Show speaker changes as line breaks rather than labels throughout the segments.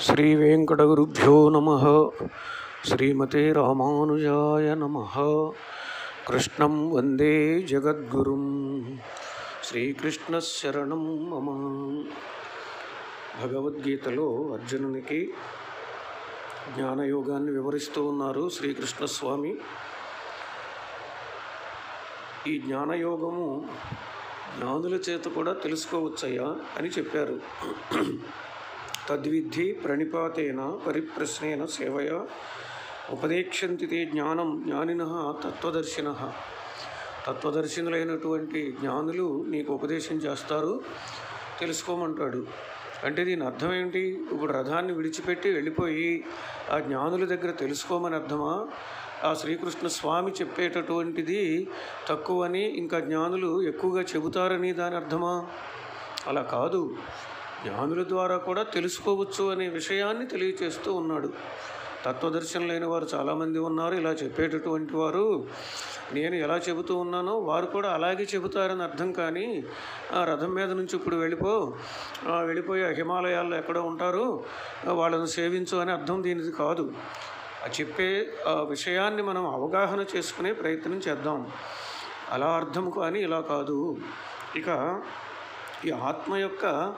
శ్రీ వెంకటగురుభ్యో నమ. శ్రీమతే రామానుజాయ నమ. కృష్ణం వందే జగద్గురుం. శ్రీకృష్ణశరణం మమ. భగవద్గీతలో అర్జునునికి జ్ఞానయోగాన్ని వివరిస్తూ ఉన్నారు శ్రీకృష్ణస్వామి. ఈ జ్ఞానయోగము జ్ఞానుల చేత కూడా తెలుసుకోవచ్చయ్యా అని చెప్పారు. తద్విద్ధి ప్రణిపాతేన పరిప్రశ్నేన సేవయ ఉపదేక్షంతి తే జ్ఞానం జ్ఞానిన తత్వదర్శిన. తత్వదర్శినులైనటువంటి జ్ఞానులు నీకు ఉపదేశం చేస్తారు తెలుసుకోమంటాడు. అంటే దీని అర్థం ఏంటి? ఇప్పుడు రథాన్ని విడిచిపెట్టి వెళ్ళిపోయి ఆ జ్ఞానుల దగ్గర తెలుసుకోమని అర్థమా? ఆ శ్రీకృష్ణ స్వామి చెప్పేటటువంటిది తక్కువని ఇంకా జ్ఞానులు ఎక్కువగా చెబుతారని దాని అర్థమా? అలా కాదు. జ్ఞానుల ద్వారా కూడా తెలుసుకోవచ్చు అనే విషయాన్ని తెలియచేస్తూ ఉన్నాడు. తత్వదర్శనం లేని వారు చాలామంది ఉన్నారు. ఇలా చెప్పేటటువంటి వారు నేను ఎలా చెబుతూ ఉన్నానో వారు కూడా అలాగే చెబుతారని అర్థం కానీ ఆ రథం మీద నుంచి ఇప్పుడు వెళ్ళిపో. వెళ్ళిపోయి హిమాలయాల్లో ఎక్కడో ఉంటారు. వాళ్ళని వాళ్ళను సేవించు అని అర్థం దీనిది కాదు. చెప్పే విషయాన్ని మనం అవగాహన చేసుకునే ప్రయత్నం చేద్దాం. అలా అర్థం కానీ ఇలా కాదు. ఇక ఈ ఆత్మ యొక్క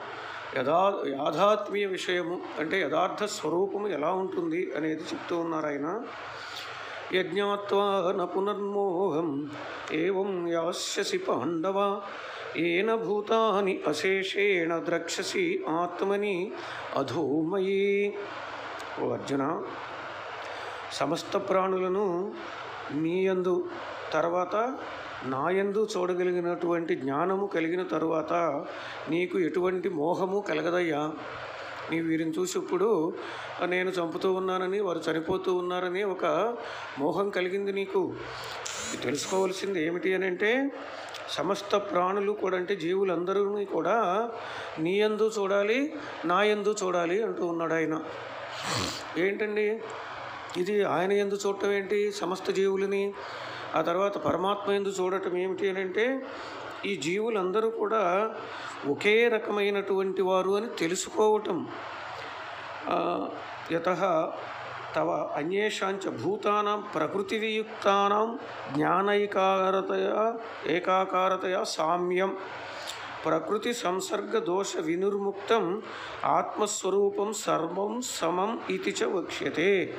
యథా యాథాత్మీయ విషయము అంటే యథార్థ స్వరూపము ఎలా ఉంటుంది అనేది చెప్తూ ఉన్నారు ఆయన. యజ్ఞాత్వా న పునర్మోహం ఏం యాస్యసి పాండవ ఏన భూతాని అశేషేణ ద్రక్షసి ఆత్మని అధోమయీ. ఓ అర్జున సమస్త ప్రాణులను మీయందు తర్వాత నాయందు చూడగలిగినటువంటి జ్ఞానము కలిగిన తరువాత నీకు ఎటువంటి మోహము కలగదయ్యా. నీ వీరిని చూసినప్పుడు నేను చంపుతూ ఉన్నానని వారు చనిపోతూ ఉన్నారని ఒక మోహం కలిగింది నీకు. తెలుసుకోవాల్సింది ఏమిటి అని అంటే సమస్త ప్రాణులు కూడా అంటే జీవులందరూ కూడా నీ యందు చూడాలి నా ఎందు చూడాలి అంటూ ఉన్నాడు ఆయన. ఏంటండి? ఇది ఆయన ఎందు చూడటం ఏంటి? సమస్త జీవులని ఆ తర్వాత పరమాత్మ ఎందు చూడటం ఏమిటి అంటే ఈ జీవులందరూ కూడా ఒకే రకమైనటువంటి వారు అని తెలుసుకోవటం. యత తవ అన్యేషాంచ భూతానాం ప్రకృతి వియుక్తానాం జ్ఞానైకారతయా ఏకాకారతయా సామ్యం. ప్రకృతి సంసర్గ దోష వినుర్ముక్తం ఆత్మస్వరూపం సర్వం సమం ఇది చ వక్ష్యతే.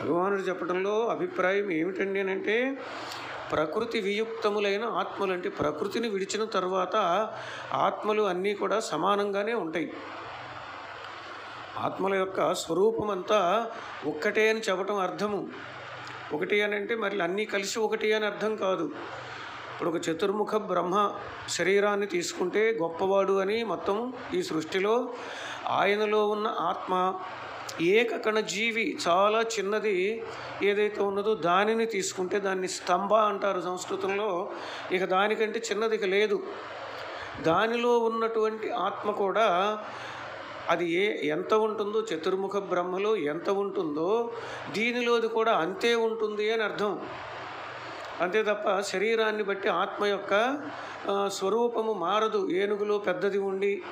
భగవానుడు చెప్పడంలో అభిప్రాయం ఏమిటండి అని అంటే ప్రకృతి వియుక్తములైన ఆత్మలు అంటే ప్రకృతిని విడిచిన తర్వాత ఆత్మలు అన్నీ కూడా సమానంగానే ఉంటాయి. ఆత్మల యొక్క స్వరూపం అంతా ఒక్కటే అని చెప్పటం అర్థము. ఒకటి అని అంటే మరి అన్నీ కలిసి ఒకటి అని అర్థం కాదు. ఇప్పుడు ఒక చతుర్ముఖ బ్రహ్మ శరీరాన్ని తీసుకుంటే గొప్పవాడు అని మొత్తం ఈ సృష్టిలో ఆయనలో ఉన్న ఆత్మ ఏకకణజీవి చాలా చిన్నది ఏదైతే ఉన్నదో దానిని తీసుకుంటే దాన్ని స్తంభ అంటారు సంస్కృతంలో. ఇక దానికంటే చిన్నది ఇక లేదు. దానిలో ఉన్నటువంటి ఆత్మ కూడా అది ఏ ఎంత ఉంటుందో చతుర్ముఖ బ్రహ్మలో ఎంత ఉంటుందో దీనిలోది కూడా అంతే ఉంటుంది అని అర్థం. అంతే తప్ప శరీరాన్ని బట్టి ఆత్మ యొక్క స్వరూపము మారదు. ఏనుగులో పెద్దది ఉండి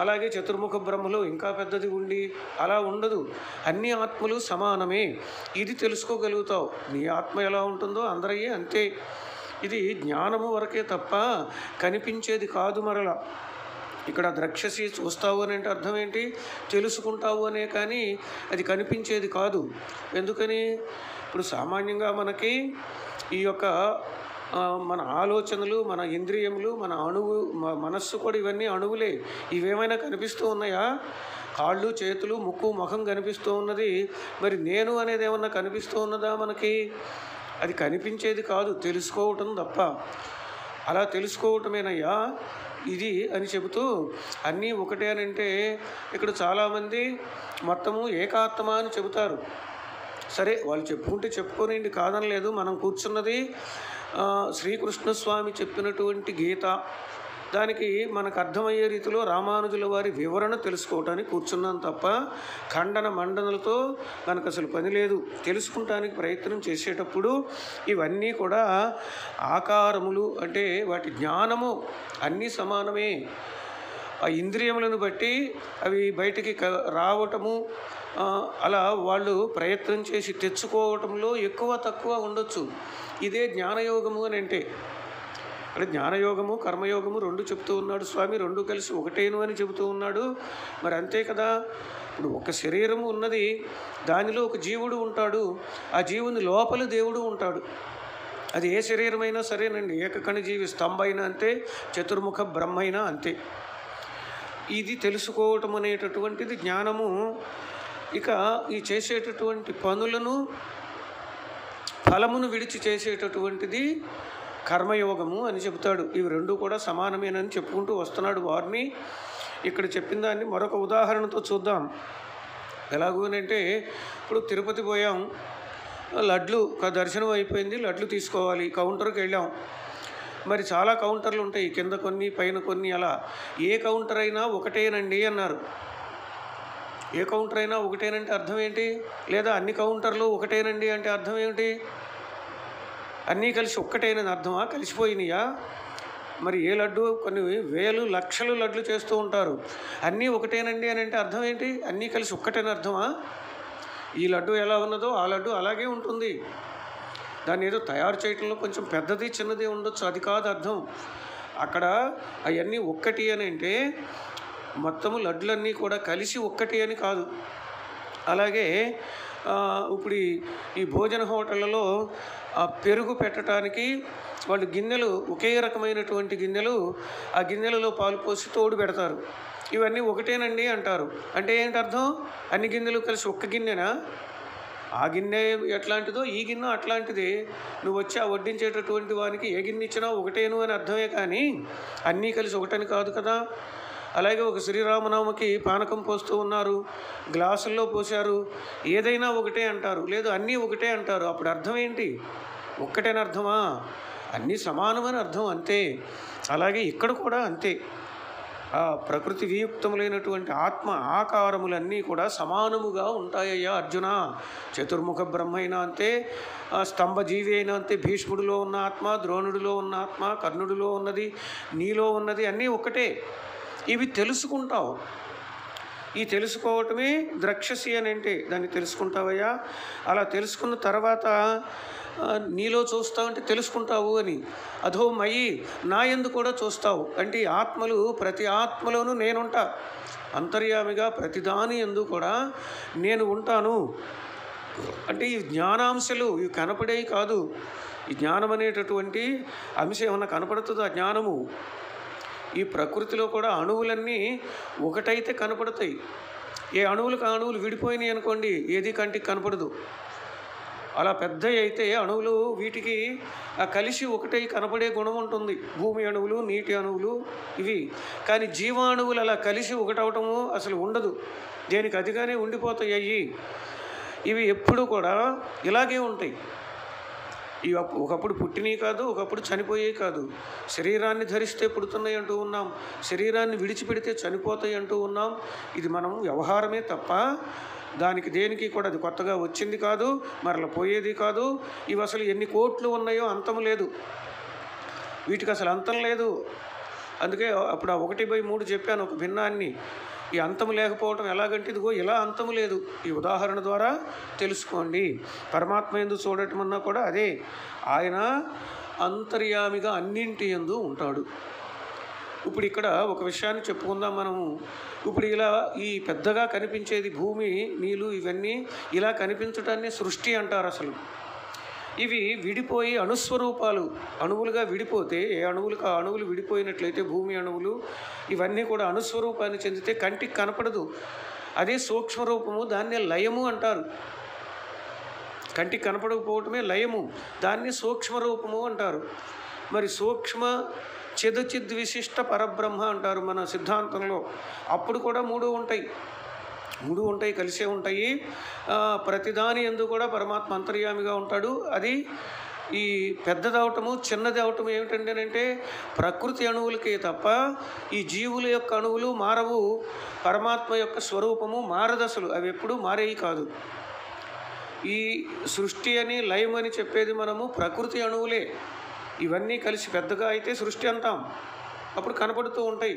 అలాగే చతుర్ముఖ బ్రహ్మలో ఇంకా పెద్దది ఉండి అలా ఉండదు. అన్ని ఆత్మలు సమానమే. ఇది తెలుసుకోగలుగుతావు. నీ ఆత్మ ఎలా ఉంటుందో అందరయ్యే అంతే. ఇది జ్ఞానము వరకే తప్ప కనిపించేది కాదు మరలా. ఇక్కడ ద్రక్షసి చూస్తావు అని అంటే అర్థం ఏంటి? తెలుసుకుంటావు అనే కానీ అది కనిపించేది కాదు. ఎందుకని? ఇప్పుడు సామాన్యంగా మనకి ఈ యొక్క మన ఆలోచనలు మన ఇంద్రియములు మన అణువు మనస్సు కూడా ఇవన్నీ అణువులే. ఇవేమైనా కనిపిస్తూ ఉన్నాయా? కాళ్ళు చేతులు ముక్కు ముఖం కనిపిస్తూ ఉన్నది. మరి నేను అనేది ఏమన్నా కనిపిస్తూ ఉన్నదా మనకి? అది కనిపించేది కాదు తెలుసుకోవటం తప్ప. అలా తెలుసుకోవటమేనయ్యా. ఇది అని చెబుతూ అన్నీ ఒకటే అని అంటే ఇక్కడ చాలామంది మొత్తము ఏకాత్మ అని చెబుతారు. సరే వాళ్ళు చెప్పుకుంటే కాదని కాదనలేదు. మనం కూర్చున్నది శ్రీకృష్ణస్వామి చెప్పినటువంటి గీత దానికి మనకు అర్థమయ్యే రీతిలో రామానుజుల వారి వివరణ తెలుసుకోవటానికి కూర్చున్నాం తప్ప ఖండన మండనలతో మనకు అసలు పని లేదు. తెలుసుకుంటానికి ప్రయత్నం చేసేటప్పుడు ఇవన్నీ కూడా ఆకారములు అంటే వాటి జ్ఞానము అన్నీ సమానమే. ఆ ఇంద్రియములను బట్టి అవి బయటికి క- రావటము అలా వాళ్ళు ప్రయత్నం చేసి తెచ్చుకోవటంలో ఎక్కువ తక్కువ ఉండొచ్చు. ఇదే జ్ఞానయోగము అని అంటే అంటే జ్ఞానయోగము కర్మయోగము రెండు చెప్తూ ఉన్నాడు స్వామి రెండు కలిసి ఒకటేను అని చెబుతూ ఉన్నాడు. మరి అంతే కదా? ఇప్పుడు ఒక శరీరము ఉన్నది దానిలో ఒక జీవుడు ఉంటాడు ఆ జీవుని లోపల దేవుడు ఉంటాడు. అది ఏ శరీరమైనా సరేనండి ఏకకణజీవి స్తంభైనా అంతే చతుర్ముఖ బ్రహ్మైనా అంతే. ఇది తెలుసుకోవటం అనేటటువంటిది జ్ఞానము. ఇక ఈ చేసేటటువంటి పనులను ఫలమును విడిచి చేసేటటువంటిది కర్మయోగము అని చెబుతాడు. ఇవి రెండు కూడా సమానమేనని చెప్పుకుంటూ వస్తున్నాడు వారిని. ఇక్కడ చెప్పిన దాన్ని మరొక ఉదాహరణతో చూద్దాం. ఎలాగూ అంటే ఇప్పుడు తిరుపతి పోయాం. లడ్లు దర్శనం అయిపోయింది లడ్లు తీసుకోవాలి కౌంటర్కి వెళ్ళాం. మరి చాలా కౌంటర్లు ఉంటాయి కింద కొన్ని పైన కొన్ని అలా. ఏ కౌంటర్ అయినా ఒకటేనండి అన్నారు. ఏ కౌంటర్ అయినా ఒకటేనంటే అర్థం ఏంటి? లేదా అన్ని కౌంటర్లు ఒకటేనండి అంటే అర్థం ఏమిటి? అన్నీ కలిసి ఒక్కటేనని అర్థమా? కలిసిపోయినాయా? మరి ఏ లడ్డు? కొన్ని వేలు లక్షలు లడ్లు చేస్తూ ఉంటారు. అన్నీ ఒకటేనండి అని అంటే అర్థం ఏంటి? అన్నీ కలిసి ఒక్కటేని అర్థమా? ఈ లడ్డు ఎలా ఉన్నదో ఆ లడ్డు అలాగే ఉంటుంది. దాన్ని ఏదో తయారు చేయటంలో కొంచెం పెద్దది చిన్నది ఉండొచ్చు. అది కాదు అర్థం. అక్కడ అవన్నీ ఒక్కటి అని అంటే మొత్తము లడ్లన్నీ కూడా కలిసి ఒక్కటి అని కాదు. అలాగే ఇప్పుడు ఈ- ఈ భోజన హోటళ్ళలో ఆ పెరుగు పెట్టడానికి వాళ్ళు గిన్నెలు ఒకే రకమైనటువంటి గిన్నెలు ఆ గిన్నెలలో పాలు పోసి తోడు పెడతారు. ఇవన్నీ ఒకటేనండి అంటారు. అంటే ఏంటి అర్థం? అన్ని గిన్నెలు కలిసి ఒక్క గిన్నెనా? ఆ గిన్నె ఎట్లాంటిదో ఈ గిన్నె అట్లాంటిది. నువ్వు వచ్చి ఆ వడ్డించేటటువంటి వానికి ఏ గిన్నె ఇచ్చినా ఒకటేను అని అర్థమే కానీ అన్నీ కలిసి ఒకటని కాదు కదా. అలాగే ఒక శ్రీరామనామకి పానకం పోస్తూ ఉన్నారు. గ్లాసుల్లో పోశారు. ఏదైనా ఒకటే అంటారు. లేదు అన్నీ ఒకటే అంటారు. అప్పుడు అర్థం ఏంటి? ఒక్కటేని అర్థమా? అన్నీ సమానమని అర్థం అంతే. అలాగే ఇక్కడ కూడా అంతే. ఆ ప్రకృతి వియుక్తములైనటువంటి ఆత్మ ఆకారములన్నీ కూడా సమానముగా ఉంటాయ్యా అర్జున. చతుర్ముఖ బ్రహ్మ అయినా అంతే స్తంభజీవి స్తంభ జీవి అయినా అంతే భీష్ముడిలో ఉన్న ఆత్మ ద్రోణుడిలో ఉన్న ఆత్మ కర్ణుడిలో ఉన్నది నీలో ఉన్నది అన్నీ ఒకటే ఇవి తెలుసుకుంటావు. ఈ తెలుసుకోవటమే ద్రక్షసి అని అంటే దాన్ని తెలుసుకుంటావయ్యా. అలా తెలుసుకున్న తర్వాత నీలో చూస్తావు అంటే తెలుసుకుంటావు అని. అధో మయి నా ఎందు కూడా చూస్తావు. అంటే ఈ ఆత్మలు ప్రతి ఆత్మలోనూ నేనుంటా. అంతర్యామిగా ప్రతిదాని ఎందు కూడా నేను ఉంటాను. అంటే ఈ జ్ఞానాంశలు ఇవి కనపడేవి కాదు. ఈ జ్ఞానం అనేటటువంటి అంశం ఏమన్నా కనపడుతుందో? ఆ జ్ఞానము. ఈ ప్రకృతిలో కూడా అణువులన్నీ ఒకటైతే కనపడతాయి. ఏ అణువులకు అణువులు విడిపోయినాయి అనుకోండి ఏది కంటికి కనపడదు. అలా పెద్ద అయితే అణువులు వీటికి ఆ కలిసి ఒకటై కనపడే గుణం ఉంటుంది. భూమి అణువులు నీటి అణువులు ఇవి. కానీ జీవాణువులు అలా కలిసి ఒకటవటము అసలు ఉండదు. దేనికి అదిగానే ఉండిపోతాయి అయ్యి. ఇవి ఎప్పుడు కూడా ఇలాగే ఉంటాయి. ఈ ఒకప్పుడు పుట్టినవి కాదు ఒకప్పుడు చనిపోయేవి కాదు. శరీరాన్ని ధరిస్తే పుడుతున్నాయి అంటూ ఉన్నాం. శరీరాన్ని విడిచిపెడితే చనిపోతాయి అంటూ ఉన్నాం. ఇది మనం వ్యవహారమే తప్ప దానికి దేనికి కూడా అది కొత్తగా వచ్చింది కాదు మరల పోయేది కాదు. ఇవి అసలు ఎన్ని కోట్లు ఉన్నాయో అంతం లేదు. వీటికి అసలు అంతం లేదు. అందుకే అప్పుడు ఆ ఒకటి బై మూడు చెప్పాను ఒక భిన్నాన్ని. ఈ అంతము లేకపోవటం ఎలాగంటే ఇదిగో ఇలా అంతము లేదు. ఈ ఉదాహరణ ద్వారా తెలుసుకోండి. పరమాత్మ ఎందు చూడటం అన్నా కూడా అదే. ఆయన అంతర్యామిగా అన్నింటి ఎందు ఉంటాడు. ఇప్పుడు ఇక్కడ ఒక విషయాన్ని చెప్పుకుందాం మనము. ఇప్పుడు ఇలా ఈ పెద్దగా కనిపించేది భూమి నీళ్ళు ఇవన్నీ ఇలా కనిపించడాన్ని సృష్టి అంటారు అసలు. ఇవి విడిపోయి అణుస్వరూపాలు అణువులుగా విడిపోతే ఏ అణువులకు ఆ అణువులు విడిపోయినట్లయితే భూమి అణువులు ఇవన్నీ కూడా అణుస్వరూపాన్ని చెందితే కంటికి కనపడదు. అదే సూక్ష్మరూపము దాన్నే లయము అంటారు. కంటికి కనపడకపోవటమే లయము దాన్ని సూక్ష్మరూపము అంటారు. మరి సూక్ష్మ చిదచిద్ విశిష్ట పరబ్రహ్మ అంటారు మన సిద్ధాంతంలో. అప్పుడు కూడా మూడు ఉంటాయి. మూడు ఉంటాయి కలిసే ఉంటాయి. ప్రతిదాని ఎందు కూడా పరమాత్మ అంతర్యామిగా ఉంటాడు. అది ఈ పెద్దదవటము చిన్నది అవటం ఏమిటంటేనంటే ప్రకృతి అణువులకే తప్ప ఈ జీవుల యొక్క అణువులు మారవు. పరమాత్మ యొక్క స్వరూపము మారదశలు అవి ఎప్పుడూ మారేవి కాదు. ఈ సృష్టి అని లయం అని చెప్పేది మనము ప్రకృతి అణువులే. ఇవన్నీ కలిసి పెద్దగా అయితే సృష్టి అంటాం. అప్పుడు కనపడుతూ ఉంటాయి.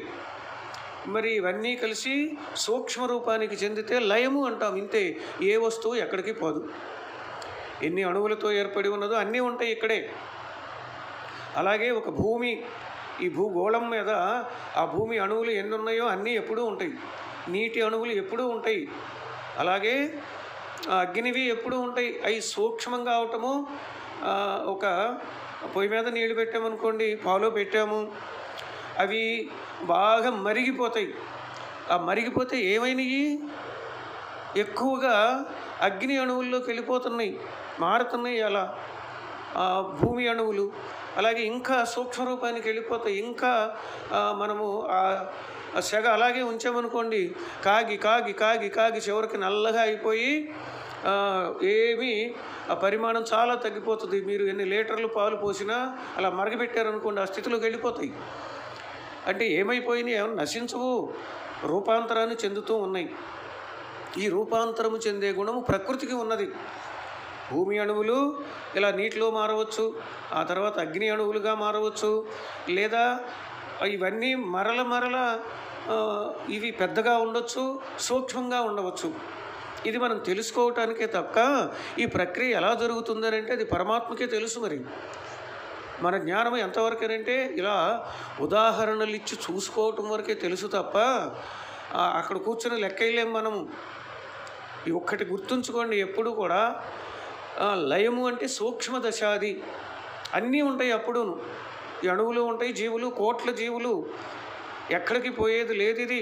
మరి ఇవన్నీ కలిసి సూక్ష్మ రూపానికి చెందితే లయము అంటాం. ఇంతే ఏ వస్తువు ఎక్కడికి పోదు. ఎన్ని అణువులతో ఏర్పడి ఉన్నదో అన్నీ ఉంటాయి ఇక్కడే. అలాగే ఒక భూమి ఈ భూగోళం మీద ఆ భూమి అణువులు ఎన్ని ఉన్నాయో అన్నీ ఎప్పుడూ ఉంటాయి. నీటి అణువులు ఎప్పుడూ ఉంటాయి. అలాగే అగ్నివి ఎప్పుడూ ఉంటాయి. అవి సూక్ష్మంగా అవటము ఒక పొయ్యి మీద నీళ్ళు పెట్టామనుకోండి పాలో పెట్టాము అవి బాగా మరిగిపోతాయి. ఆ మరిగిపోతే ఏమైనాయి? ఎక్కువగా అగ్ని అణువుల్లోకి వెళ్ళిపోతున్నాయి. మారుతున్నాయి అలా. ఆ భూమి అణువులు అలాగే ఇంకా సూక్ష్మ రూపానికి వెళ్ళిపోతాయి. ఇంకా మనము ఆ సెగ అలాగే ఉంచామనుకోండి కాగి కాగి కాగి కాగి చివరికి నల్లగా అయిపోయి ఏమి ఏమీ ఆ పరిమాణం చాలా తగ్గిపోతుంది. మీరు ఎన్ని లీటర్లు పాలు పోసినా అలా మరగబెట్టారనుకోండి ఆ స్థితిలోకి వెళ్ళిపోతాయి. అంటే ఏమైపోయినాయి ఏమైనా నశించవు. రూపాంతరాన్ని చెందుతూ ఉన్నాయి. ఈ రూపాంతరము చెందే గుణము ప్రకృతికి ఉన్నది. భూమి అణువులు ఇలా నీటిలో మారవచ్చు. ఆ తర్వాత అగ్ని అణువులుగా మారవచ్చు. లేదా ఇవన్నీ మరల మరల ఇవి పెద్దగా ఉండొచ్చు సూక్ష్మంగా ఉండవచ్చు. ఇది మనం తెలుసుకోవటానికే తప్ప ఈ ప్రక్రియ ఎలా జరుగుతుందని అంటే అది పరమాత్మకే తెలుసు మరి. మన జ్ఞానం ఎంతవరకేనంటే ఇలా ఉదాహరణలు ఇచ్చి చూసుకోవటం వరకే తెలుసు తప్ప అక్కడ కూర్చొని లెక్కలేం మనము. ఈ ఒక్కటి గుర్తుంచుకోండి ఎప్పుడు కూడా. లయము అంటే సూక్ష్మ దశాది. అన్నీ ఉంటాయి అప్పుడును. అణువులు ఉంటాయి జీవులు కోట్ల జీవులు. ఎక్కడికి పోయేది లేదు ఇది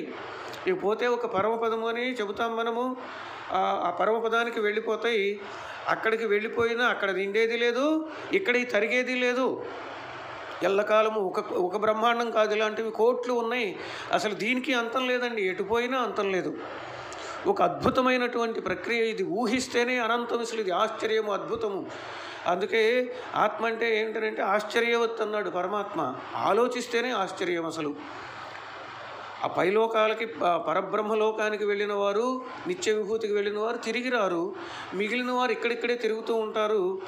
ఇక పోతే ఒక పరమపదము అని చెబుతాం మనము. ఆ ఆ పరమపదానికి వెళ్ళిపోతాయి. అక్కడికి వెళ్ళిపోయినా అక్కడ నిండేది లేదు ఇక్కడ తరిగేది లేదు. ఎల్లకాలము ఒక ఒక బ్రహ్మాండం కాదు ఇలాంటివి కోట్లు ఉన్నాయి. అసలు దీనికి అంతం లేదండి ఎటు పోయినా అంతం లేదు. ఒక అద్భుతమైనటువంటి ప్రక్రియ ఇది. ఊహిస్తేనే అనంతం అసలు ఇది. ఆశ్చర్యము అద్భుతము. అందుకే ఆత్మ అంటే ఏంటంటే ఆశ్చర్యవత్ అన్నాడు పరమాత్మ. ఆలోచిస్తేనే ఆశ్చర్యం అసలు. ఆ పైలోకాలకి పరబ్రహ్మలోకానికి వెళ్ళిన వారు నిత్య విభూతికి వెళ్ళిన వారు తిరిగి రారు. మిగిలిన వారు ఇక్కడిక్కడే తిరుగుతూ ఉంటారు.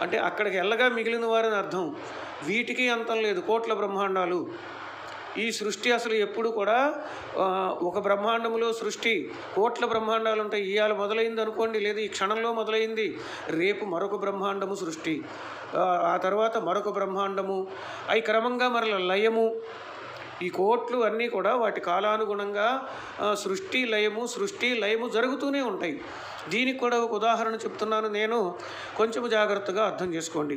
అంటే అక్కడికి వెళ్ళగా మిగిలిన వారని అర్థం. వీటికి అంతం లేదు కోట్ల బ్రహ్మాండాలు. ఈ సృష్టి అసలు ఎప్పుడు కూడా ఒక బ్రహ్మాండంలో సృష్టి కోట్ల బ్రహ్మాండాలు ఉంటాయి. ఇవాళ మొదలైంది అనుకోండి లేదా ఈ క్షణంలో మొదలైంది రేపు మరొక బ్రహ్మాండము సృష్టి. ఆ, ఆ తర్వాత మరొక బ్రహ్మాండము. అవి క్రమంగా మరల లయము. ఈ కోట్లు అన్నీ కూడా వాటి కాలానుగుణంగా సృష్టి లయము సృష్టి లయము జరుగుతూనే ఉంటాయి. దీనికి కూడా ఒక ఉదాహరణ చెప్తున్నాను నేను. కొంచెం జాగ్రత్తగా అర్థం చేసుకోండి.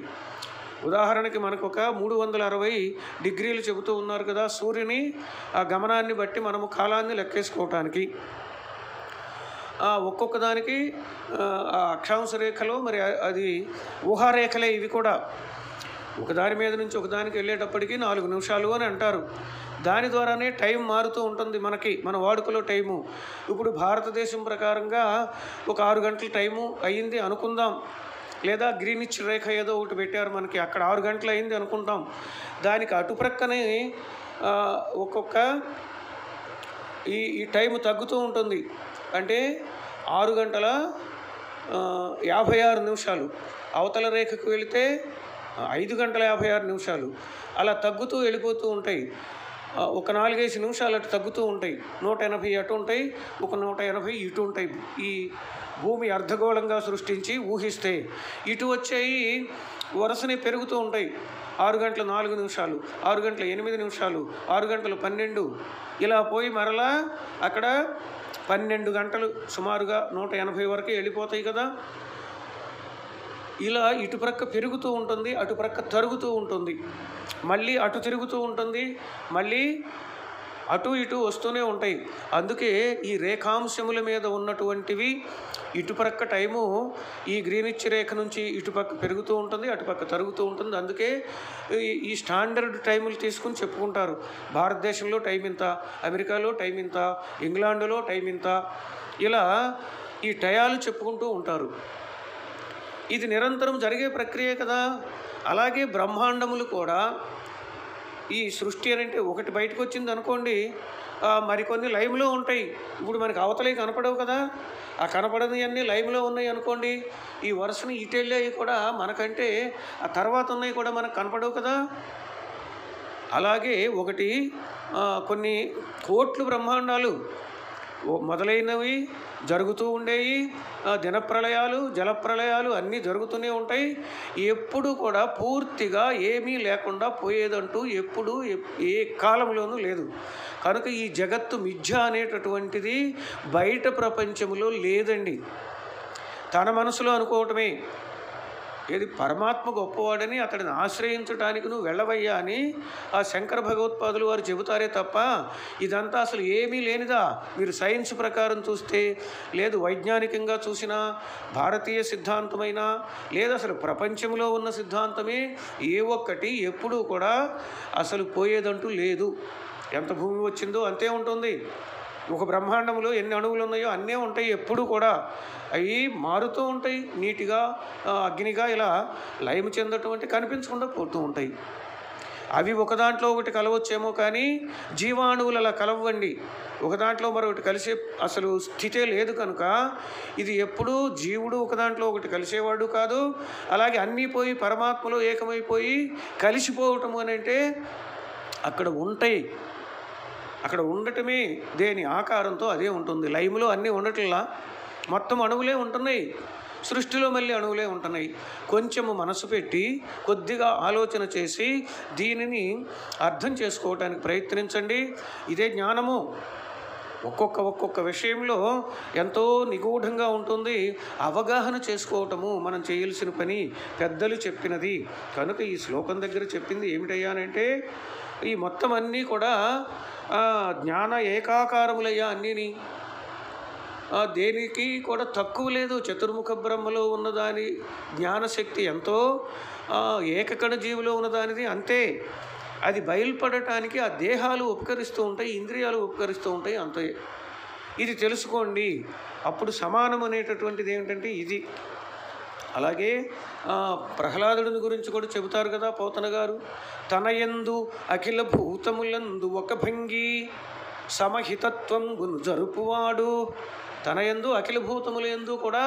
ఉదాహరణకి మనకు ఒక మూడు వందల అరవై డిగ్రీలు చెబుతూ ఉన్నారు కదా సూర్యుని ఆ గమనాన్ని బట్టి మనము కాలాన్ని లెక్కేసుకోవటానికి. ఒక్కొక్క దానికి అక్షాంశ రేఖలు మరి అది ఊహారేఖలే ఇవి కూడా. ఒకదాని మీద నుంచి ఒకదానికి వెళ్ళేటప్పటికి నాలుగు నిమిషాలు అని అంటారు. దాని ద్వారానే టైం మారుతూ ఉంటుంది మనకి మన వాడుకలో టైము. ఇప్పుడు భారతదేశం ప్రకారంగా ఒక ఆరు గంటల టైము అయ్యింది అనుకుందాం. లేదా గ్రీనిచ్ రేఖ ఏదో ఒకటి పెట్టారు మనకి అక్కడ ఆరు గంటలు అయింది అనుకుంటాం. దానికి అటు ప్రక్కనే ఒక్కొక్క ఈ ఈ టైం తగ్గుతూ ఉంటుంది. అంటే ఆరు గంటల యాభై ఆరు నిమిషాలు. అవతల రేఖకు వెళితే ఐదు గంటల యాభై ఆరు నిమిషాలు. అలా తగ్గుతూ వెళ్ళిపోతూ ఉంటాయి. ఒక నాలుగైదు నిమిషాలు అటు తగ్గుతూ ఉంటాయి. నూట ఎనభై అటు ఉంటాయి ఒక నూట ఎనభై ఇటు ఉంటాయి. ఈ భూమి అర్ధగోళంగా సృష్టించి ఊహిస్తే ఇటు వచ్చాయి వరుసనే పెరుగుతూ ఉంటాయి. ఆరు గంటల నాలుగు నిమిషాలు ఆరు గంటల ఎనిమిది నిమిషాలు ఆరు గంటలు పన్నెండు. ఇలా పోయి మరలా అక్కడ పన్నెండు గంటలు సుమారుగా నూట ఎనభై వరకు వెళ్ళిపోతాయి కదా. ఇలా ఇటు ప్రక్క పెరుగుతూ ఉంటుంది అటు ప్రక్క తరుగుతూ ఉంటుంది. మళ్ళీ అటు తిరుగుతూ ఉంటుంది మళ్ళీ అటు ఇటు వస్తూనే ఉంటాయి. అందుకే ఈ రేఖాంశముల మీద ఉన్నటువంటివి ఇటుపక్క టైము ఈ గ్రీనిచ్ రేఖ నుంచి ఇటుపక్క పెరుగుతూ ఉంటుంది అటుపక్క తరుగుతూ ఉంటుంది. అందుకే ఈ- ఈ స్టాండర్డ్ టైములు తీసుకుని చెప్పుకుంటారు. భారతదేశంలో టైం ఇంత అమెరికాలో టైం ఇంత ఇంగ్లాండ్లో టైం ఇంత. ఇలా ఈ టయాలు చెప్పుకుంటూ ఉంటారు. ఇది నిరంతరం జరిగే ప్రక్రియ కదా. అలాగే బ్రహ్మాండములు కూడా ఈ సృష్టి అంటే ఒకటి బయటకు వచ్చింది అనుకోండి మరికొన్ని లైవ్లో ఉంటాయి. ఇప్పుడు మనకి అవతలే కనపడవు కదా. ఆ కనపడని అన్నీ లైవ్లో ఉన్నాయి అనుకోండి ఈ వరుసని ఇటెళ్ళేవి కూడా మనకంటే ఆ తర్వాత ఉన్నాయి కూడా మనకు కనపడవు కదా. అలాగే ఒకటి కొన్ని కోట్లు బ్రహ్మాండాలు మొదలైనవి జరుగుతూ ఉండేవి దినప్రలయాలు జలప్రలయాలు అన్నీ జరుగుతూనే ఉంటాయి. ఎప్పుడు కూడా పూర్తిగా ఏమీ లేకుండా పోయేదంటూ ఎప్పుడు ఏ కాలంలోనూ లేదు. కనుక ఈ జగత్తు మిథ్య అనేటటువంటిది బయట ప్రపంచంలో లేదండి. తన మనసులో అనుకోవటమే. ఏది పరమాత్మ గొప్పవాడని అతడిని ఆశ్రయించడానికి నువ్వు వెళ్ళవయ్యా అని ఆ శంకర భగవత్పాదులు వారు చెబుతారే తప్ప ఇదంతా అసలు ఏమీ లేనిదా? మీరు సైన్స్ ప్రకారం చూస్తే లేదు వైజ్ఞానికంగా చూసినా భారతీయ సిద్ధాంతమైనా లేదు అసలు ప్రపంచంలో ఉన్న సిద్ధాంతమే ఏ ఒక్కటి ఎప్పుడూ కూడా అసలు పోయేదంటూ లేదు. ఎంత భూమి వచ్చిందో అంతే ఉంటుంది. ఒక బ్రహ్మాండంలో ఎన్ని అణువులు ఉన్నాయో అన్నీ ఉంటాయి ఎప్పుడు కూడా. అవి మారుతూ ఉంటాయి నీటిగా అగ్నిగా ఇలా లయము చెందటువంటి కనిపించకుండా పోతూ ఉంటాయి. అవి ఒక దాంట్లో ఒకటి కలవచ్చేమో కానీ జీవాణువులు అలా కలవండి. ఒక దాంట్లో మరొకటి కలిసే అసలు స్థితే లేదు కనుక ఇది ఎప్పుడూ జీవుడు ఒక దాంట్లో ఒకటి కలిసేవాడు కాదు. అలాగే అన్నీ పోయి పరమాత్మలో ఏకమైపోయి కలిసిపోవటం అని అంటే అక్కడ ఉంటాయి. అక్కడ ఉండటమే దేని ఆకారంతో అదే ఉంటుంది. లైమ్లో అన్నీ ఉండటంలా మొత్తం అణువులే ఉంటున్నాయి. సృష్టిలో మళ్ళీ అణువులే ఉంటున్నాయి. కొంచెము మనసు పెట్టి కొద్దిగా ఆలోచన చేసి దీనిని అర్థం చేసుకోవటానికి ప్రయత్నించండి. ఇదే జ్ఞానము. ఒక్కొక్క ఒక్కొక్క విషయంలో ఎంతో నిగూఢంగా ఉంటుంది. అవగాహన చేసుకోవటము మనం చేయాల్సిన పని. పెద్దలు చెప్పినది. కనుక ఈ శ్లోకం దగ్గర చెప్పింది ఏమిటయ్యానంటే ఈ మొత్తం అన్నీ కూడా జ్ఞాన ఏకాకారములయ్యా అన్నీని. దేనికి కూడా తక్కువ లేదు. చతుర్ముఖ బ్రహ్మలో ఉన్నదాని జ్ఞానశక్తి ఎంతో ఆ, ఏకకణ జీవిలో ఉన్నదానిది అంతే. అది బయలుపడటానికి ఆ దేహాలు ఉపకరిస్తూ ఉంటాయి ఇంద్రియాలు ఉపకరిస్తూ ఉంటాయి అంతే. ఇది తెలుసుకోండి. అప్పుడు సమానం అనేటటువంటిది ఏమిటంటే ఇది. అలాగే ప్రహ్లాదుడిని గురించి కూడా చెబుతారు కదా పోతన గారు. తన యందు అఖిల భూతములందు ఒక భంగి సమహితత్వం జరుపువాడు. తన యందు అఖిల భూతముల యందు కూడా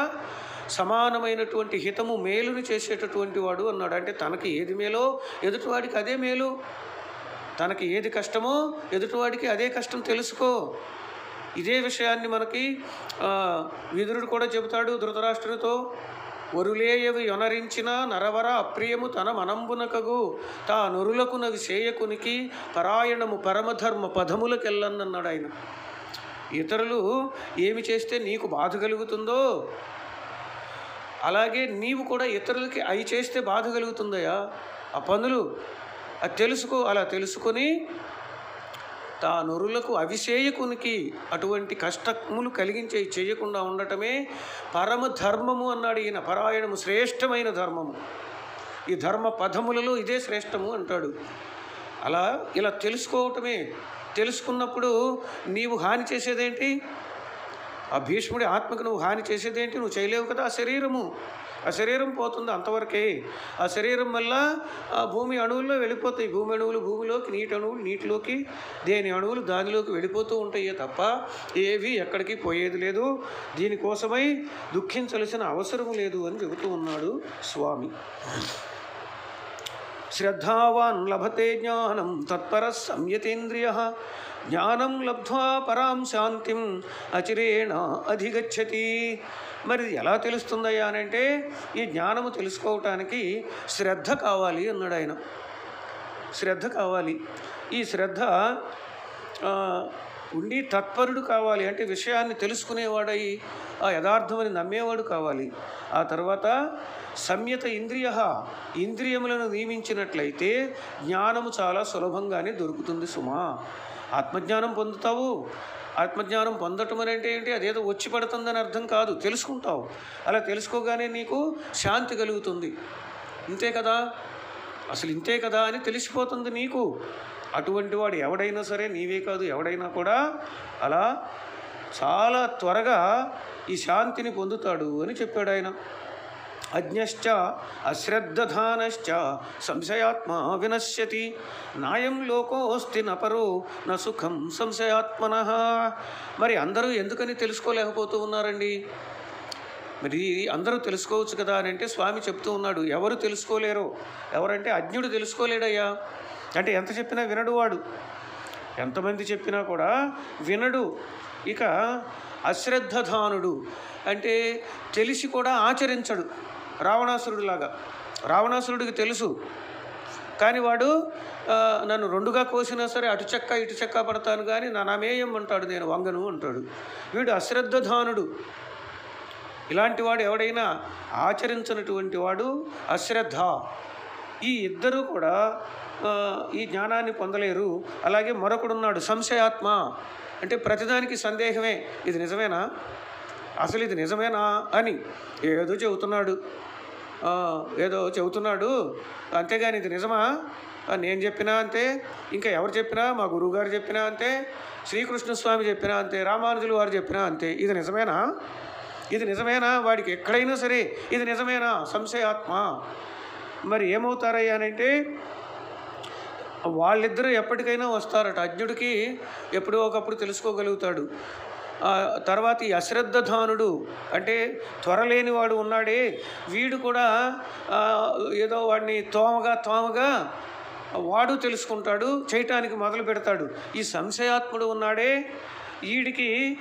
సమానమైనటువంటి హితము మేలుని చేసేటటువంటి వాడు అన్నాడు. అంటే తనకి ఏది మేలో ఎదుటివాడికి అదే మేలు. తనకి ఏది కష్టమో ఎదుటివాడికి అదే కష్టం తెలుసుకో. ఇదే విషయాన్ని మనకి విదురుడు కూడా చెబుతాడు ధృతరాష్ట్రునితో. ఒరులేయవి యొనరించిన నరవర అప్రియము తన మనంబునకగు. తా నొరులకునవి సేయకునికి పరాయణము పరమధర్మ పదములకెళ్ళన్నన్నాడు ఆయన ఇతరులు ఏమి చేస్తే నీకు బాధ కలుగుతుందో అలాగే నీవు కూడా ఇతరులకి అవి చేస్తే బాధ కలుగుతుందయా ఆ పనులు అది తెలుసుకో అలా తెలుసుకొని తా నొరులకు అటువంటి కష్టములు కలిగించే చేయకుండా ఉండటమే పరమ ధర్మము అన్నాడు ఈయన. పరాయణము శ్రేష్టమైన ధర్మము. ఈ ధర్మ పదములలో ఇదే శ్రేష్టము అంటాడు. అలా ఇలా తెలుసుకోవటమే తెలుసుకున్నప్పుడు నీవు హాని చేసేదేంటి? ఆ భీష్ముడి ఆత్మకు నువ్వు హాని చేసేదేంటి? నువ్వు చేయలేవు కదా ఆ శరీరము. ఆ శరీరం పోతుంది అంతవరకే. ఆ శరీరం వల్ల ఆ భూమి అణువుల్లో వెళ్ళిపోతాయి. భూమి అణువులు భూమిలోకి నీటి అణువులు నీటిలోకి దేని అణువులు దానిలోకి వెళ్ళిపోతూ ఉంటాయే తప్ప ఏవి ఎక్కడికి పోయేది లేదు. దీనికోసమై దుఃఖించవలసిన అవసరం లేదు అని చెబుతూ ఉన్నాడు స్వామి. శ్రద్ధావాన్ లభతే జ్ఞానం తత్పర సంయతేంద్రియ జ్ఞానం లబ్ధ్వా పరాం శాంతిం అచిరేణ అధిగచ్చతి మరి ఇది ఎలా తెలుస్తుందయ్యా అంటే ఈ జ్ఞానము తెలుసుకోవటానికి శ్రద్ధ కావాలి అన్నాడు ఆయన. శ్రద్ధ కావాలి. ఈ శ్రద్ధ ఉండి తత్పరుడు కావాలి అంటే విషయాన్ని తెలుసుకునేవాడై ఆ యథార్థమని నమ్మేవాడు కావాలి. ఆ తర్వాత సంయత ఇంద్రియ ఇంద్రియములను నియమించినట్లయితే జ్ఞానము చాలా సులభంగానే దొరుకుతుంది సుమా. ఆత్మజ్ఞానం పొందుతావు ఆత్మజ్ఞానం పొందటం అని అంటే ఏంటి? అదేదో వచ్చి పడుతుందని అర్థం కాదు. తెలుసుకుంటావు. అలా తెలుసుకోగానే నీకు శాంతి కలుగుతుంది. ఇంతే కదా? అసలు ఇంతే కదా అని తెలిసిపోతుంది నీకు. అటువంటి వాడు ఎవడైనా సరే నీవే కాదు ఎవడైనా కూడా అలా చాలా త్వరగా ఈ శాంతిని పొందుతాడు అని చెప్పాడు ఆయన. అజ్ఞశ్చ అశ్రద్ధధానశ్చ సంశయాత్మ వినశ్యతి. నాయం లోకోస్తి నపరో న సుఖం సంశయాత్మన. మరి అందరూ ఎందుకని తెలుసుకోలేకపోతూ ఉన్నారండి? మరి అందరూ తెలుసుకోవచ్చు కదా అని అంటే స్వామి చెప్తూ ఉన్నాడు ఎవరు తెలుసుకోలేరు? ఎవరంటే అజ్ఞుడు తెలుసుకోలేడయ్యా. అంటే ఎంత చెప్పినా వినడు వాడు. ఎంతమంది చెప్పినా కూడా వినడు. ఇక అశ్రద్ధధానుడు అంటే తెలిసి కూడా ఆచరించడు. రావణాసురుడిలాగా. రావణాసురుడికి తెలుసు. కానీ వాడు నన్ను రెండుగా కోసినా సరే అటు చెక్క ఇటు చెక్క పడతాను కానీ నా నమేయం అంటాడు నేను వంగను అంటాడు. వీడు అశ్రద్ధధానుడు. ఇలాంటి వాడు ఎవడైనా ఆచరించినటువంటి వాడు అశ్రద్ధ. ఈ ఇద్దరూ కూడా ఈ జ్ఞానాన్ని పొందలేరు. అలాగే మరొకడున్నాడు సంశయాత్మ. అంటే ప్రతిదానికి సందేహమే. ఇది నిజమేనా? అసలు ఇది నిజమేనా అని ఏదో చెబుతున్నాడు. ఏదో చెబుతున్నాడు. అంతేగాని ఇది నిజమా? నేను చెప్పినా అంతే. ఇంకా ఎవరు చెప్పినా? మా గురువుగారు చెప్పినా అంతే. శ్రీకృష్ణస్వామి చెప్పినా అంతే. రామానుజులు వారు చెప్పినా అంతే. ఇది నిజమేనా? ఇది నిజమేనా? వాడికి ఎక్కడైనా సరే ఇది నిజమేనా? సంశయాత్మ. మరి ఏమవుతారయ్యానంటే వాళ్ళిద్దరూ ఎప్పటికైనా వస్తారట. అజ్ఞుడికి ఎప్పుడో ఒకప్పుడు తెలుసుకోగలుగుతాడు. తర్వాత ఈ అశ్రద్ధధానుడు అంటే త్వరలేనివాడు ఉన్నాడే. వీడు కూడా ఏదో వాడిని తోమగా తోమగా వాడు తెలుసుకుంటాడు చేయటానికి మొదలు పెడతాడు. ఈ సంశయాత్ముడు ఉన్నాడే. వీడికి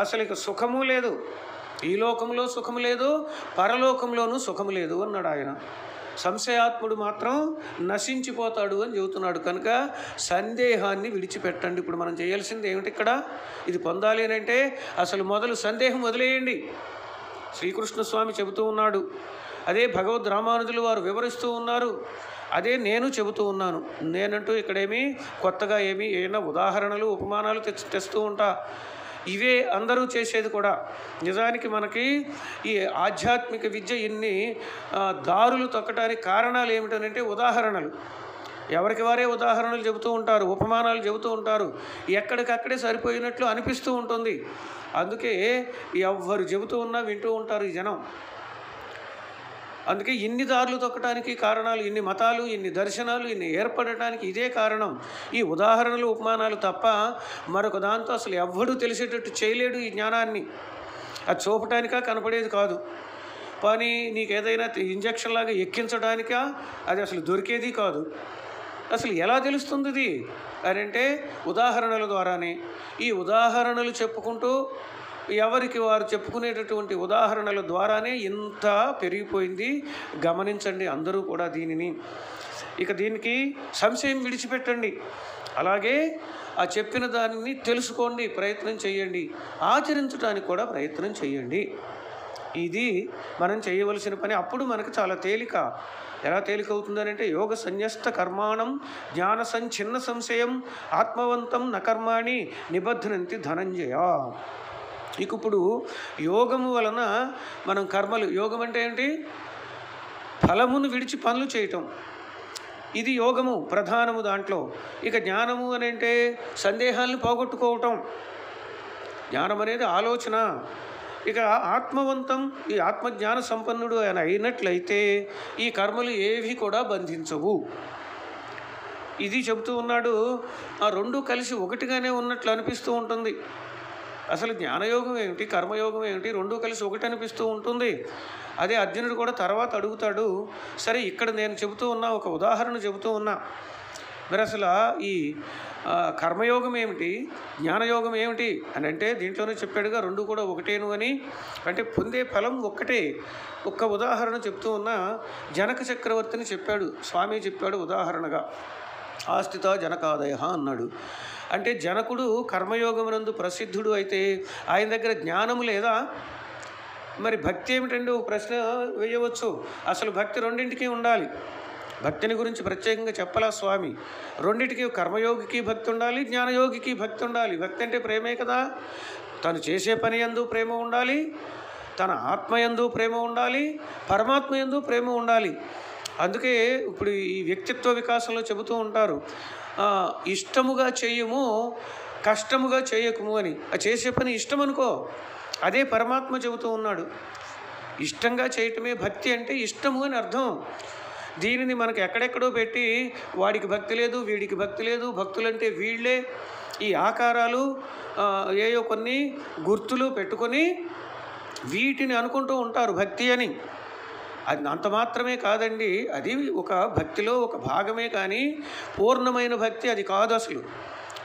అసలు ఇక సుఖము లేదు. ఈ లోకంలో సుఖము లేదు పరలోకంలోనూ సుఖము లేదు అన్నాడు ఆయన. సంశయాత్ముడు మాత్రం నశించిపోతాడు అని చెబుతున్నాడు. కనుక సందేహాన్ని విడిచిపెట్టండి. ఇప్పుడు మనం చేయాల్సింది ఏమిటి ఇక్కడ? ఇది పొందాలి అంటే అసలు మొదలు సందేహం వదిలేయండి. శ్రీకృష్ణ స్వామి చెబుతూ ఉన్నాడు. అదే భగవద్ రామానుజులు వారు వివరిస్తూ ఉన్నారు. అదే నేను చెబుతూ ఉన్నాను. నేనంటూ ఇక్కడేమి కొత్తగా ఏమి ఏమైనా ఉదాహరణలు ఉపమానాలు తెచ్చి తెస్తూ ఉంటా. ఇవే అందరూ చేసేది కూడా. నిజానికి మనకి ఈ ఆధ్యాత్మిక విద్య ఇన్ని దారులు తొక్కడానికి కారణాలు ఏమిటనంటే ఉదాహరణలు. ఎవరికి వారే ఉదాహరణలు చెబుతూ ఉంటారు ఉపమానాలు చెబుతూ ఉంటారు. ఎక్కడికక్కడే సరిపోయినట్లు అనిపిస్తూ ఉంటుంది. అందుకే ఎవ్వరు చెబుతూ ఉన్నా వింటూ ఉంటారు ఈ జనం. అందుకే ఇన్ని దారులు తొక్కడానికి కారణాలు ఇన్ని మతాలు ఇన్ని దర్శనాలు ఇన్ని ఏర్పడటానికి ఇదే కారణం. ఈ ఉదాహరణలు ఉపమానాలు తప్ప మరొక దాంతో అసలు ఎవ్వడూ తెలిసేటట్టు చేయలేడు ఈ జ్ఞానాన్ని. అది చూపటానికా కనపడేది కాదు. కానీ నీకు ఏదైనా ఇంజక్షన్ లాగా ఎక్కించడానికా అది అసలు దొరికేది కాదు. అసలు ఎలా తెలుస్తుంది అని అంటే ఉదాహరణల ద్వారానే. ఈ ఉదాహరణలు చెప్పుకుంటూ ఎవరికి వారు చెప్పుకునేటటువంటి ఉదాహరణల ద్వారానే ఇంత పెరిగిపోయింది. గమనించండి అందరూ కూడా దీనిని. ఇక దీనికి సంశయం విడిచిపెట్టండి. అలాగే ఆ చెప్పిన దానిని తెలుసుకోండి ప్రయత్నం చేయండి ఆచరించడానికి కూడా ప్రయత్నం చేయండి. ఇది మనం చేయవలసిన పని. అప్పుడు మనకు చాలా తేలిక. ఎలా తేలికవుతుందనంటే యోగ సన్యస్త కర్మాణం జ్ఞాన సంచిన్న సంశయం ఆత్మవంతం నకర్మాణి నిబద్ధనంతి ధనంజయ. ఇక ఇప్పుడు యోగము వలన మనం కర్మలు యోగం అంటే ఏంటి? ఫలమును విడిచి పనులు చేయటం. ఇది యోగము ప్రధానము దాంట్లో. ఇక జ్ఞానము అని అంటే సందేహాలను పోగొట్టుకోవటం. జ్ఞానం అనేది ఆలోచన. ఇక ఆత్మవంతం ఈ ఆత్మజ్ఞాన సంపన్నుడు ఆయన అయినట్లయితే ఈ కర్మలు ఏవి కూడా బంధించవు. ఇది చెబుతూ ఉన్నాడు. ఆ రెండు కలిసి ఒకటిగానే ఉన్నట్లు అనిపిస్తూ ఉంటుంది. అసలు జ్ఞానయోగం ఏమిటి? కర్మయోగం ఏమిటి? రెండు కలిసి ఒకటి అనిపిస్తూ ఉంటుంది. అదే అర్జునుడు కూడా తర్వాత అడుగుతాడు సరే ఇక్కడ నేను చెబుతూ ఉన్నా ఒక ఉదాహరణ చెబుతూ ఉన్నా. మరి అసలు ఈ కర్మయోగం ఏమిటి? జ్ఞానయోగం ఏమిటి? అని అంటే దీంట్లోనే చెప్పాడుగా రెండు కూడా ఒకటేను అని. అంటే పొందే ఫలం ఒక్కటే. ఒక్క ఉదాహరణ చెప్తూ ఉన్న జనక చక్రవర్తిని చెప్పాడు స్వామి చెప్పాడు ఉదాహరణగా. ఆస్తిత జనకాదయ అన్నాడు. అంటే జనకుడు కర్మయోగమునందు ప్రసిద్ధుడు అయితే ఆయన దగ్గర జ్ఞానము లేదా? మరి భక్తి ఏమిటండి? ఒక ప్రశ్న వేయవచ్చు. అసలు భక్తి రెండింటికి ఉండాలి. భక్తిని గురించి ప్రత్యేకంగా చెప్పలా స్వామి? రెండింటికి కర్మయోగికి భక్తి ఉండాలి జ్ఞానయోగికి భక్తి ఉండాలి. భక్తి అంటే ప్రేమే కదా? తను చేసే పని యందు ప్రేమ ఉండాలి తన ఆత్మ ఎందు ప్రేమ ఉండాలి పరమాత్మ యందు ప్రేమ ఉండాలి. అందుకే ఇప్పుడు ఈ వ్యక్తిత్వ వికాసంలో చెబుతూ ఉంటారు. ఇష్టముగా చేయము కష్టముగా చేయకుము అని. ఆ చేసే పని ఇష్టం అనుకో అదే పరమాత్మ చెబుతూ ఉన్నాడు. ఇష్టంగా చేయటమే భక్తి అంటే ఇష్టము అని అర్థం. దీనిని మనకు ఎక్కడెక్కడో పెట్టి వాడికి భక్తి లేదు వీడికి భక్తి లేదు భక్తులంటే వీళ్ళే ఈ ఆకారాలు ఏయో కొన్ని గుర్తులు పెట్టుకొని వీటిని అనుకుంటూ ఉంటారు భక్తి అని. అది అంత మాత్రమే కాదండి. అది ఒక భక్తిలో ఒక భాగమే కానీ పూర్ణమైన భక్తి అది కాదు అసలు.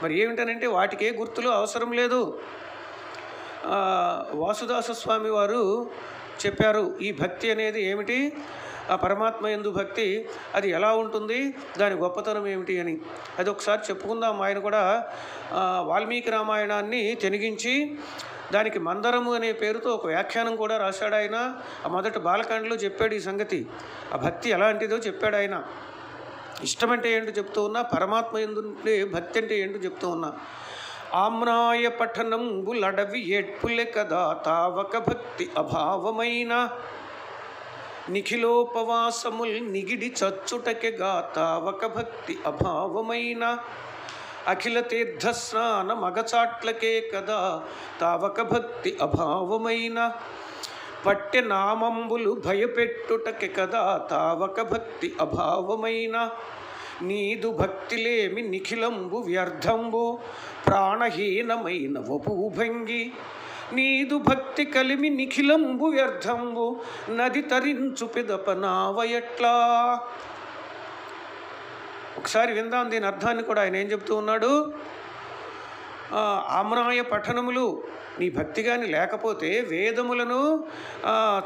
మరి ఏమిటనంటే వాటికే గుర్తులు అవసరం లేదు. వాసుదాస స్వామి వారు చెప్పారు ఈ భక్తి అనేది ఏమిటి? ఆ పరమాత్మ ఎందు భక్తి అది ఎలా ఉంటుంది? దాని గొప్పతనం ఏమిటి అని. అది ఒకసారి చెప్పుకుందాం. ఆయన కూడా వాల్మీకి రామాయణాన్ని తెనిగించి దానికి మందరము అనే పేరుతో ఒక వ్యాఖ్యానం కూడా రాశాడు ఆయన. ఆ మొదటి బాలకాండలో చెప్పాడు ఈ సంగతి. ఆ భక్తి ఎలాంటిదో చెప్పాడు ఆయన. ఇష్టమంటే ఏంటో చెప్తూ ఉన్నా పరమాత్మ ఎందుంటే భక్తి అంటే ఏంటో చెప్తూ ఉన్నా. ఆమ్నాయ పఠనంబులడవి ఏడ్పులే కదా తావక భక్తి అభావమైన నిఖిలోపవాసముల్ నిగిడి చచ్చుటకెగా తావక భక్తి అభావమైన అఖిల తీర్థ స్నాన మగచాట్లకే కదా తావక భక్తి అభావమైన పట్టె నామంబులు భయపెట్టుటకి కదా తావక భక్తి అభావమైన నీదు భక్తిలేమి నిఖిలంబు వ్యర్థంబు ప్రాణహీనమైన వపూభంగి నీదు భక్తి కలిమి నిఖిలంబు వ్యర్థంబు నది తరించు పిదప నావయట్లా ఒకసారి విందాం దీని అర్థాన్ని కూడా. ఆయన ఏం చెప్తూ ఉన్నాడు? ఆమ్రాయ పఠనములు నీ భక్తి కానీ లేకపోతే వేదములను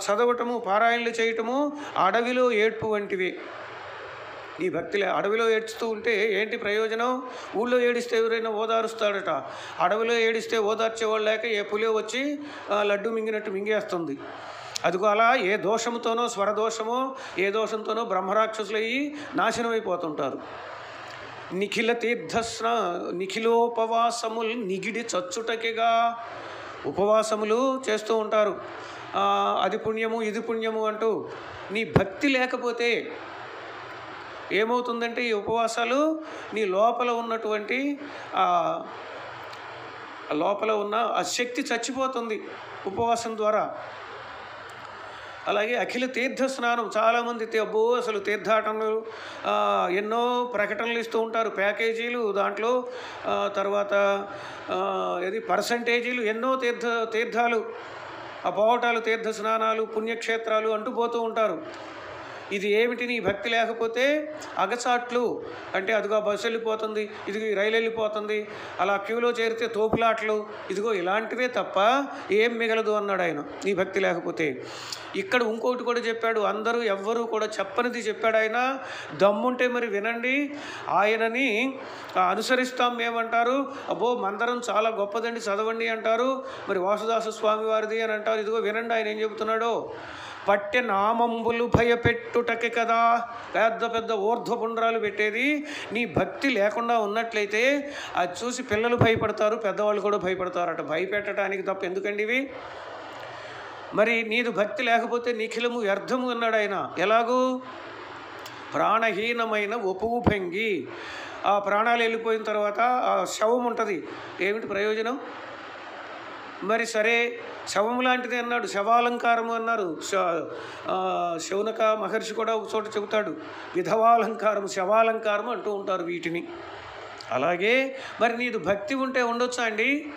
చదవటము పారాయణలు చేయటము అడవిలో ఏడ్పు వంటివి. నీ భక్తిలే అడవిలో ఏడుస్తూ ఉంటే ఏంటి ప్రయోజనం? ఊళ్ళో ఏడిస్తే ఎవరైనా ఓదారుస్తాడట. అడవిలో ఏడిస్తే ఓదార్చేవాళ్ళు లేక ఏ పులి వచ్చి లడ్డు మింగినట్టు మింగేస్తుంది. అదిగో అలా ఏ దోషముతోనో స్వరదోషమో ఏ దోషంతోనో బ్రహ్మరాక్షసులు అయ్యి నాశనమైపోతుంటారు. నిఖిల తీర్థస్న నిఖిలోపవాసములు నిగిడి చచ్చుటకిగా ఉపవాసములు చేస్తూ ఉంటారు. అది పుణ్యము ఇది పుణ్యము అంటూ నీ భక్తి లేకపోతే ఏమవుతుందంటే ఈ ఉపవాసాలు నీ లోపల ఉన్నటువంటి లోపల ఉన్న ఆ శక్తి చచ్చిపోతుంది ఉపవాసం ద్వారా. అలాగే అఖిల తీర్థ స్నానం చాలామంది అబ్బో అసలు తీర్థాటనలు ఎన్నో ప్రకటనలు ఇస్తూ ఉంటారు. ప్యాకేజీలు దాంట్లో తర్వాత ఇది పర్సంటేజీలు ఎన్నో తీర్థ తీర్థాలు ఆ తీర్థ స్నానాలు పుణ్యక్షేత్రాలు అంటూ పోతూ ఉంటారు. ఇది ఏమిటి? నీ భక్తి లేకపోతే అగచాట్లు అంటే అదిగో బస్సు వెళ్ళిపోతుంది ఇదిగో రైలు వెళ్ళిపోతుంది అలా క్యూలో చేరితే తోపులాట్లు. ఇదిగో ఇలాంటివే తప్ప ఏం మిగలదు అన్నాడు ఆయన. నీ భక్తి లేకపోతే. ఇక్కడ ఇంకోటి కూడా చెప్పాడు అందరూ ఎవ్వరూ కూడా చెప్పనిది చెప్పాడు ఆయన. దమ్ముంటే మరి వినండి ఆయనని అనుసరిస్తాం మేమంటారు. అబ్బో మందరం చాలా గొప్పదండి చదవండి అంటారు. మరి వాసుదాస స్వామి వారిది అని అంటారు. ఇదిగో వినండి ఆయన ఏం చెబుతున్నాడో. పట్టె నామంబులు భయపెట్టుటకి కదా. పెద్ద పెద్ద ఊర్ధ్వపుండ్రాలు పెట్టేది. నీ భక్తి లేకుండా ఉన్నట్లయితే అది చూసి పిల్లలు భయపడతారు పెద్దవాళ్ళు కూడా భయపడతారట. భయపెట్టడానికి తప్ప ఎందుకండి ఇవి? మరి నీదు భక్తి లేకపోతే నిఖిలము వ్యర్థము అన్నాడు ఆయన. ఎలాగూ? ప్రాణహీనమైన ఉపభంగి ఆ ప్రాణాలు వెళ్ళిపోయిన తర్వాత ఆ శవం ఉంటుంది ఏమిటి ప్రయోజనం? మరి సరే శవం లాంటిది అన్నాడు శవాలంకారము అన్నారు. శ- శౌనక మహర్షి కూడా ఒక చోట చెబుతాడు విధవాలంకారం శవాలంకారం అంటూ ఉంటారు వీటిని. అలాగే మరి నీదు భక్తి ఉంటే ఉండొచ్చా అండి?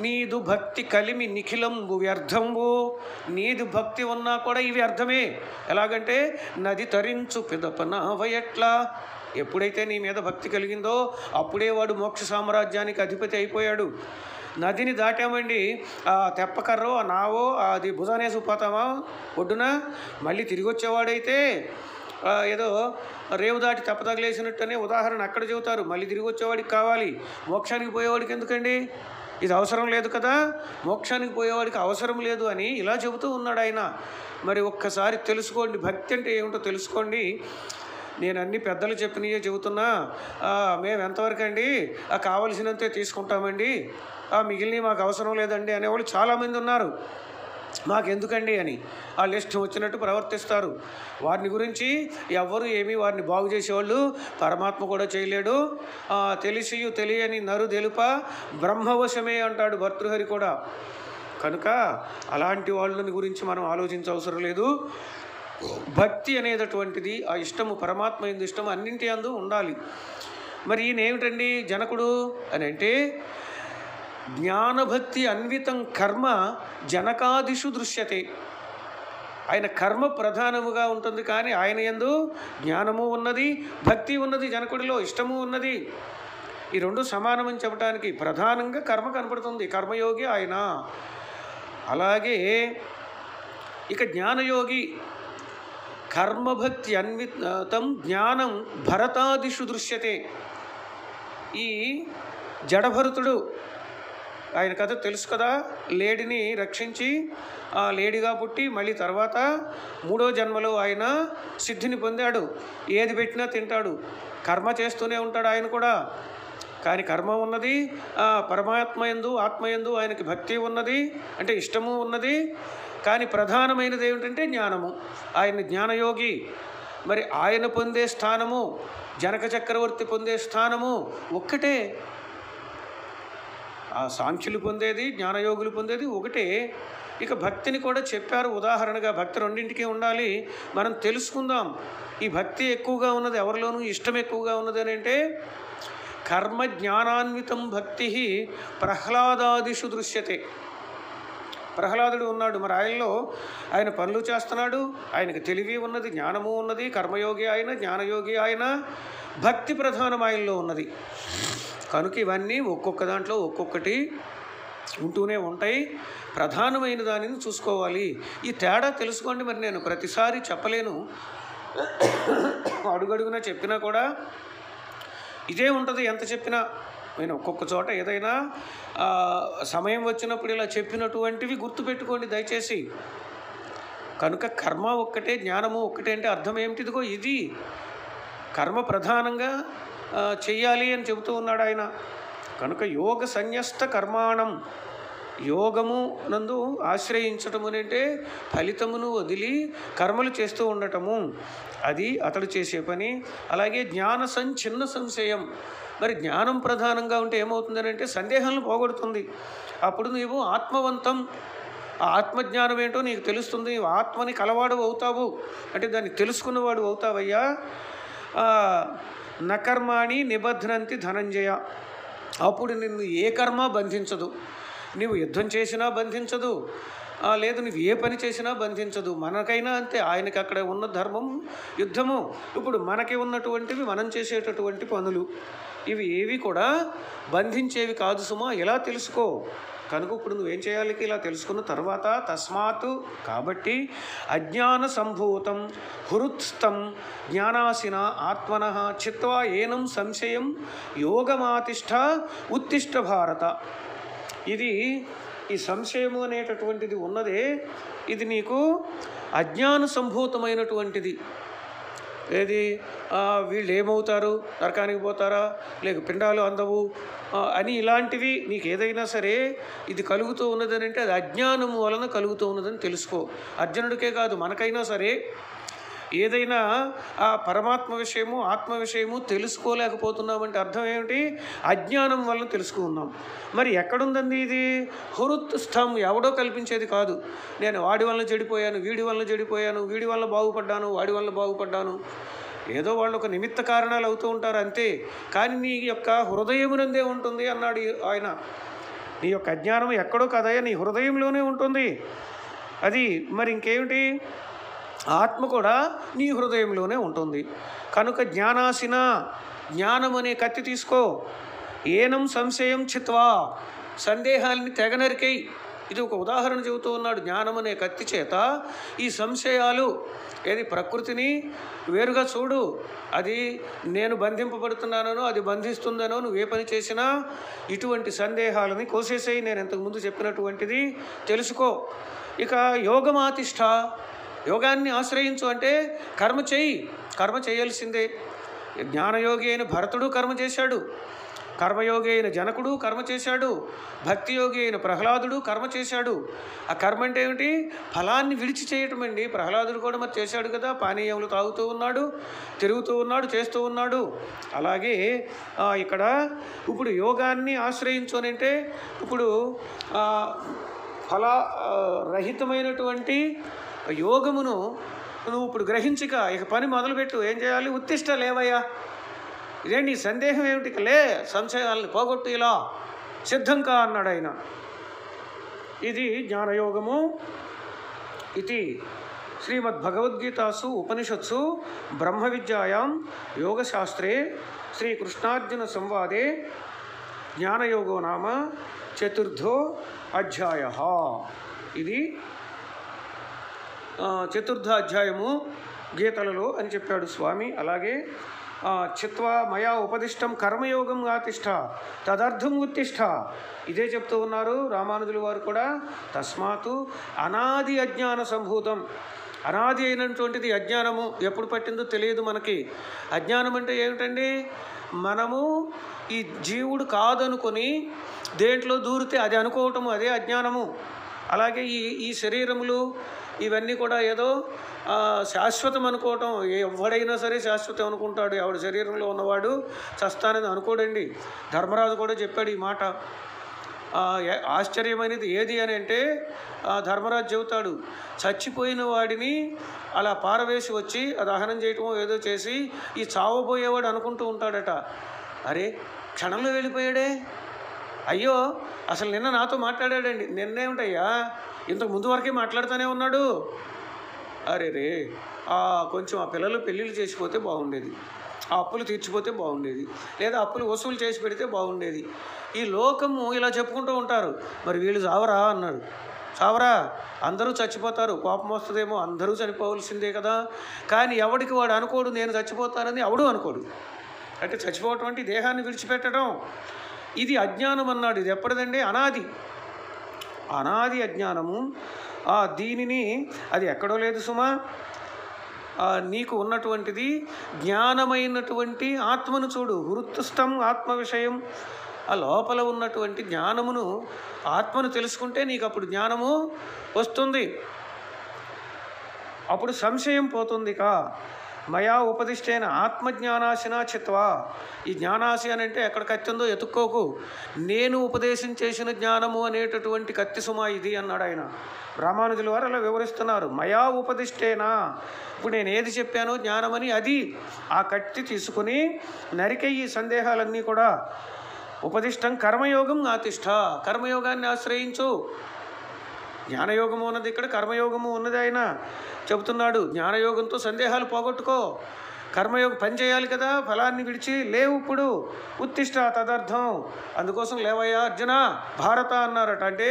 నీదు భక్తి కలిమి నిఖిలంబు వ్యర్థంబు. నీదు భక్తి ఉన్నా కూడా ఇవి అర్థమే. ఎలాగంటే నది తరించు పిదపనవయట్లా ఎప్పుడైతే నీ మీద భక్తి కలిగిందో అప్పుడే వాడు మోక్ష సామ్రాజ్యానికి అధిపతి అయిపోయాడు. నదిని దాటామండి. ఆ తెప్పకర్రో ఆ నావో అది భుజానేసి పోతామా ఒడ్డున? మళ్ళీ తిరిగి వచ్చేవాడైతే ఏదో రేవు దాటి తెప్ప ఉదాహరణ అక్కడ చెబుతారు. మళ్ళీ తిరిగి వచ్చేవాడికి కావాలి. మోక్షానికి పోయేవాడికి ఎందుకండి? ఇది అవసరం లేదు కదా? మోక్షానికి పోయేవాడికి అవసరం లేదు అని ఇలా చెబుతూ ఉన్నాడు ఆయన. మరి ఒక్కసారి తెలుసుకోండి. భక్తి అంటే ఏమిటో తెలుసుకోండి. నేను అన్ని పెద్దలు చెప్పినయే చెబుతున్నా. మేము ఎంతవరకు అండి కావలసినంతే తీసుకుంటామండి. మిగిలినవి మాకు అవసరం లేదండి అనేవాళ్ళు చాలామంది ఉన్నారు. మాకెందుకండి అని. ఆ లిస్ట్ వచ్చినట్టు ప్రవర్తిస్తారు. వారిని గురించి ఎవ్వరు ఏమీ వారిని బాగు చేసేవాళ్ళు పరమాత్మ కూడా చేయలేడు. తెలిసియు తెలియని నరు తెలుప బ్రహ్మవశమే అంటాడు భర్తృహరి కూడా. కనుక అలాంటి వాళ్ళని గురించి మనం ఆలోచించవసరం లేదు. భక్తి అనేటటువంటిది ఆ ఇష్టము పరమాత్మ ఎందు ఇష్టం అన్నింటి అందు ఉండాలి. మరి ఈయన ఏమిటండి జనకుడు అని అంటే జ్ఞానభక్తి అన్వితం కర్మ జనకాదిషు దృశ్యతే. ఆయన కర్మ ప్రధానముగా ఉంటుంది కానీ ఆయన ఎందు జ్ఞానము ఉన్నది భక్తి ఉన్నది జనకుడిలో ఇష్టము ఉన్నది. ఈ రెండు సమానమని చెప్పడానికి ప్రధానంగా కర్మ కనపడుతుంది. కర్మయోగి ఆయన. అలాగే ఇక జ్ఞానయోగి కర్మభక్తి అన్వితం జ్ఞానం భరతాదిషు దృశ్యతే. ఈ జడభరతుడు ఆయన కథ తెలుసు కదా. లేడిని రక్షించి ఆ లేడిగా పుట్టి మళ్ళీ తర్వాత మూడో జన్మలో ఆయన సిద్ధిని పొందాడు. ఏది పెట్టినా తింటాడు. కర్మ చేస్తూనే ఉంటాడు ఆయన కూడా. కానీ కర్మ ఉన్నది ఆ పరమాత్మ ఎందు ఆత్మ ఎందు ఆయనకి భక్తి ఉన్నది అంటే ఇష్టము ఉన్నది. కానీ ప్రధానమైనది ఏమిటంటే జ్ఞానము. ఆయన జ్ఞానయోగి మరి ఆయన పొందే స్థానము జనక చక్రవర్తి పొందే స్థానము ఒక్కటే. ఆ సాంఖ్యులు పొందేది జ్ఞానయోగులు పొందేది ఒకటే. ఇక భక్తిని కూడా చెప్పారు. ఉదాహరణగా భక్తి రెండింటికి ఉండాలి. మనం తెలుసుకుందాం. ఈ భక్తి ఎక్కువగా ఉన్నది ఎవరిలోనూ ఇష్టం ఎక్కువగా ఉన్నది అని అంటే కర్మ జ్ఞానాన్వితం భక్తి ప్రహ్లాదాదిషు దృశ్యతే. ప్రహ్లాదుడు ఉన్నాడు. మరి ఆయనలో ఆయన పనులు చేస్తున్నాడు. ఆయనకు తెలివి ఉన్నది జ్ఞానము ఉన్నది కర్మయోగి ఆయన జ్ఞానయోగి ఆయన భక్తి ప్రధానం ఆయనలో ఉన్నది. కనుక ఇవన్నీ ఒక్కొక్క దాంట్లో ఒక్కొక్కటి ఉంటూనే ఉంటాయి. ప్రధానమైన దానిని చూసుకోవాలి. ఈ తేడా తెలుసుకోండి మరి నేను. ప్రతిసారి చెప్పలేను. అడుగడుగునా చెప్పినా కూడా ఇదే ఉంటుంది. ఎంత చెప్పినా నేను ఒక్కొక్క చోట ఏదైనా సమయం వచ్చినప్పుడు ఇలా చెప్పినటువంటివి గుర్తుపెట్టుకోండి దయచేసి. కనుక కర్మ ఒక్కటే జ్ఞానము ఒక్కటే అంటే అర్థం ఏమిటి ఇదిగో ఇది. కర్మ ప్రధానంగా చేయాలి చెయ్యాలి అని చెబుతూ ఉన్నాడు ఆయన. కనుక యోగ సన్యస్త కర్మాణం యోగము నందు ఆశ్రయించటము అంటే ఫలితమును వదిలి కర్మలు చేస్తూ ఉండటము. అది అతడు చేసే పని. అలాగే జ్ఞాన సంచిన్న సంశయం. మరి జ్ఞానం ప్రధానంగా ఉంటే ఏమవుతుందని అంటే సందేహాలను పోగొడుతుంది. అప్పుడు నీవు ఆత్మవంతం. ఆ ఆత్మజ్ఞానం ఏంటో నీకు తెలుస్తుంది. నీవు ఆత్మని కలవాడు అవుతావు. అంటే దాన్ని తెలుసుకున్నవాడు అవుతావయ్యా. నకర్మాణి నిబధ్నంతి ధనంజయ. అప్పుడు నిన్ను ఏ కర్మ బంధించదు. నీవు యుద్ధం చేసినా బంధించదు. లేదు నువ్వు ఏ పని చేసినా బంధించదు. మనకైనా అంతే. ఆయనకి అక్కడ ఉన్న ధర్మం యుద్ధము. ఇప్పుడు మనకి ఉన్నటువంటివి మనం చేసేటటువంటి పనులు. ఇవి ఏవి కూడా బంధించేవి కాదు సుమా. ఎలా తెలుసుకో? కనుక ఇప్పుడు నువ్వేం చేయాలి? ఇలా తెలుసుకున్న తర్వాత తస్మాత్ కాబట్టి అజ్ఞాన సంభూతం హృత్స్థం జ్ఞానాసిన ఆత్మన చిత్వా ఏనం సంశయం యోగమాతిష్ట ఉత్తిష్ట భారత. ఇది ఈ సంశయము అనేటటువంటిది ఉన్నదే. ఇది నీకు అజ్ఞాన సంభూతమైనటువంటిది. ఏది? వీళ్ళు ఏమవుతారు నరకానికి పోతారా? లేక పిండాలు అందవు? అని ఇలాంటివి నీకు ఏదైనా సరే ఇది కలుగుతూ ఉన్నదని అంటే అది అజ్ఞానము వలన కలుగుతూ ఉన్నదని తెలుసుకో. అర్జునుడికే కాదు మనకైనా సరే ఏదైనా ఆ పరమాత్మ విషయము ఆత్మ విషయము తెలుసుకోలేకపోతున్నామంటే అర్థం ఏమిటి? అజ్ఞానం వలన తెలుసుకున్నాం మరి ఎక్కడుందండి ఇది? హురుత్ స్థం ఎవడో కల్పించేది కాదు. నేను వాడి వల్ల చెడిపోయాను వీడి వల్ల చెడిపోయాను వీడి వల్ల బాగుపడ్డాను వాడి వల్ల బాగుపడ్డాను. ఏదో వాళ్ళు ఒక నిమిత్త కారణాలు అవుతూ ఉంటారు అంతే. కానీ నీ యొక్క హృదయమునందే ఉంటుంది అన్నాడు ఆయన. నీ యొక్క అజ్ఞానం ఎక్కడో కదయ్యా నీ హృదయంలోనే ఉంటుంది. అది మరి ఇంకేమిటి? ఆత్మ కూడా నీ హృదయంలోనే ఉంటుంది. కనుక జ్ఞానాసిన జ్ఞానం అనే కత్తి తీసుకో. ఏనం సంశయం చిత్వా. సందేహాల్ని తెగనరికై ఇది ఒక ఉదాహరణ చెబుతూ ఉన్నాడు జ్ఞానం అనే కత్తి చేత. ఈ సంశయాలు ఏది ప్రకృతిని వేరుగా చూడు. అది నేను బంధింపబడుతున్నానో అది బంధిస్తుందనో నువ్వు ఏ పని చేసినా ఇటువంటి సందేహాలని కోసేసేయి. నేను ఇంతకుముందు చెప్పినటువంటిది తెలుసుకో. ఇక యోగమాతిష్ట. యోగాన్ని ఆశ్రయించు అంటే కర్మ చేయి. కర్మ చేయాల్సిందే. జ్ఞానయోగి అయిన భరతుడు కర్మ చేశాడు. కర్మయోగి అయిన జనకుడు కర్మ చేశాడు. భక్తి యోగి అయిన ప్రహ్లాదుడు కర్మ చేశాడు. ఆ కర్మ అంటే ఏమిటి? ఫలాన్ని విడిచి చేయటం అండి. ప్రహ్లాదుడు కూడా మరి చేశాడు కదా. పానీయములు తాగుతూ ఉన్నాడు తిరుగుతూ ఉన్నాడు చేస్తూ ఉన్నాడు. అలాగే ఇక్కడ ఇప్పుడు యోగాన్ని ఆశ్రయించు అని అంటే ఇప్పుడు ఫలా ఫల రహితమైనటువంటి యోగమును నువ్వు ఇప్పుడు గ్రహించక ఇక పని మొదలుపెట్టు. ఏం చేయాలి? ఉత్తిష్ట లేవయ్యా. ఇదే నీ సందేహం ఏమిటి? లే సంశయాలను పోగొట్టు ఇలా. సిద్ధం కా అన్నాడు ఆయన ఇది జ్ఞానయోగము. ఇది శ్రీమద్భగవద్గీతాసు ఉపనిషత్సు బ్రహ్మ విద్యాయాం యోగశాస్త్రే శ్రీకృష్ణార్జున సంవాదే జ్ఞానయోగో నామ చతుర్థో అధ్యాయ. ఇది చతుర్థ అధ్యాయము గీతలలో అని చెప్పాడు స్వామి. అలాగే చిత్వా మయా ఉపదిష్టం కర్మయోగం ఆతిష్ట తదర్థం ఉత్తిష్ట. ఇదే చెప్తూ ఉన్నారు రామానుజుల వారు కూడా. తస్మాతు అనాది అజ్ఞాన సంభూతం. అనాది అయినటువంటిది అజ్ఞానము. ఎప్పుడు పట్టిందో తెలియదు మనకి. అజ్ఞానం అంటే ఏమిటండి? మనము ఈ జీవుడు కాదనుకొని దేంట్లో దూరితే అది అనుకోవటము అదే అజ్ఞానము. అలాగే ఈ ఈ శరీరములు ఇవన్నీ కూడా ఏదో శాశ్వతం అనుకోవటం. ఎవడైనా సరే శాశ్వతం అనుకుంటాడు. ఎవడి శరీరంలో ఉన్నవాడు చస్తానని అనుకోడండి. ధర్మరాజు కూడా చెప్పాడు ఈ మాట. ఆశ్చర్యమైనది ఏది అని అంటే ధర్మరాజు చెబుతాడు చచ్చిపోయిన వాడిని అలా పారవేసి వచ్చి దహనం చేయటమో ఏదో చేసి ఈ చావబోయేవాడు అనుకుంటూ ఉంటాడట. అరే క్షణంలో వెళ్ళిపోయాడే? అయ్యో అసలు నిన్న నాతో మాట్లాడాడండి. నిన్నేమిటయ్యా ఇంతకు ముందు వరకే మాట్లాడుతూనే ఉన్నాడు. అరే రే కొంచెం ఆ పిల్లలు పెళ్ళిళ్ళు చేసిపోతే బాగుండేది. ఆ అప్పులు తీర్చిపోతే బాగుండేది. లేదా అప్పులు వసూలు చేసి పెడితే బాగుండేది. ఈ లోకము ఇలా చెప్పుకుంటూ ఉంటారు. మరి వీళ్ళు చావరా అన్నాడు. చావరా? అందరూ చచ్చిపోతారు. కోపం వస్తుందేమో అందరూ చనిపోవలసిందే కదా. కానీ ఎవడికి వాడు అనుకోడు నేను చచ్చిపోతానని ఎవడు అనుకోడు. అంటే చచ్చిపోవటం అంటే దేహాన్ని విడిచిపెట్టడం. ఇది అజ్ఞానం అన్నాడు. ఇది ఎప్పటిదండి? అనాది. అనాది అజ్ఞానము. దీనిని అది ఎక్కడో లేదు సుమా. నీకు ఉన్నటువంటిది జ్ఞానమైనటువంటి ఆత్మను చూడు. హృత్స్థం ఆత్మ విషయం ఆ లోపల ఉన్నటువంటి జ్ఞానమును ఆత్మను తెలుసుకుంటే నీకు అప్పుడు జ్ఞానము వస్తుంది. అప్పుడు సంశయం పోతుంది కా మయా ఉపదిష్టైన ఆత్మజ్ఞానాశినా చిత్వా. ఈ జ్ఞానాశి అని అంటే ఎక్కడ కత్తి ఉందో ఎతుక్కోకు నేను ఉపదేశం చేసిన జ్ఞానము అనేటటువంటి కత్తి సుమ ఇది అన్నాడు ఆయన. రామానుజుల వారు అలా వివరిస్తున్నారు. మయా ఉపదిష్టేనా. ఇప్పుడు నేను ఏది చెప్పానో జ్ఞానమని అది ఆ కత్తి తీసుకుని నరికే ఈ సందేహాలన్నీ కూడా. ఉపదిష్టం కర్మయోగం ఆతిష్ట. కర్మయోగాన్ని ఆశ్రయించు. జ్ఞానయోగము ఉన్నది. ఇక్కడ కర్మయోగము ఉన్నది ఆయన చెబుతున్నాడు. జ్ఞానయోగంతో సందేహాలు పోగొట్టుకో. కర్మయోగం పని చేయాలి కదా ఫలాన్ని విడిచి లేవు ఇప్పుడు. ఉత్తిష్ట తదర్థం. అందుకోసం లేవయ్యా అర్జున భారత అన్నారట. అంటే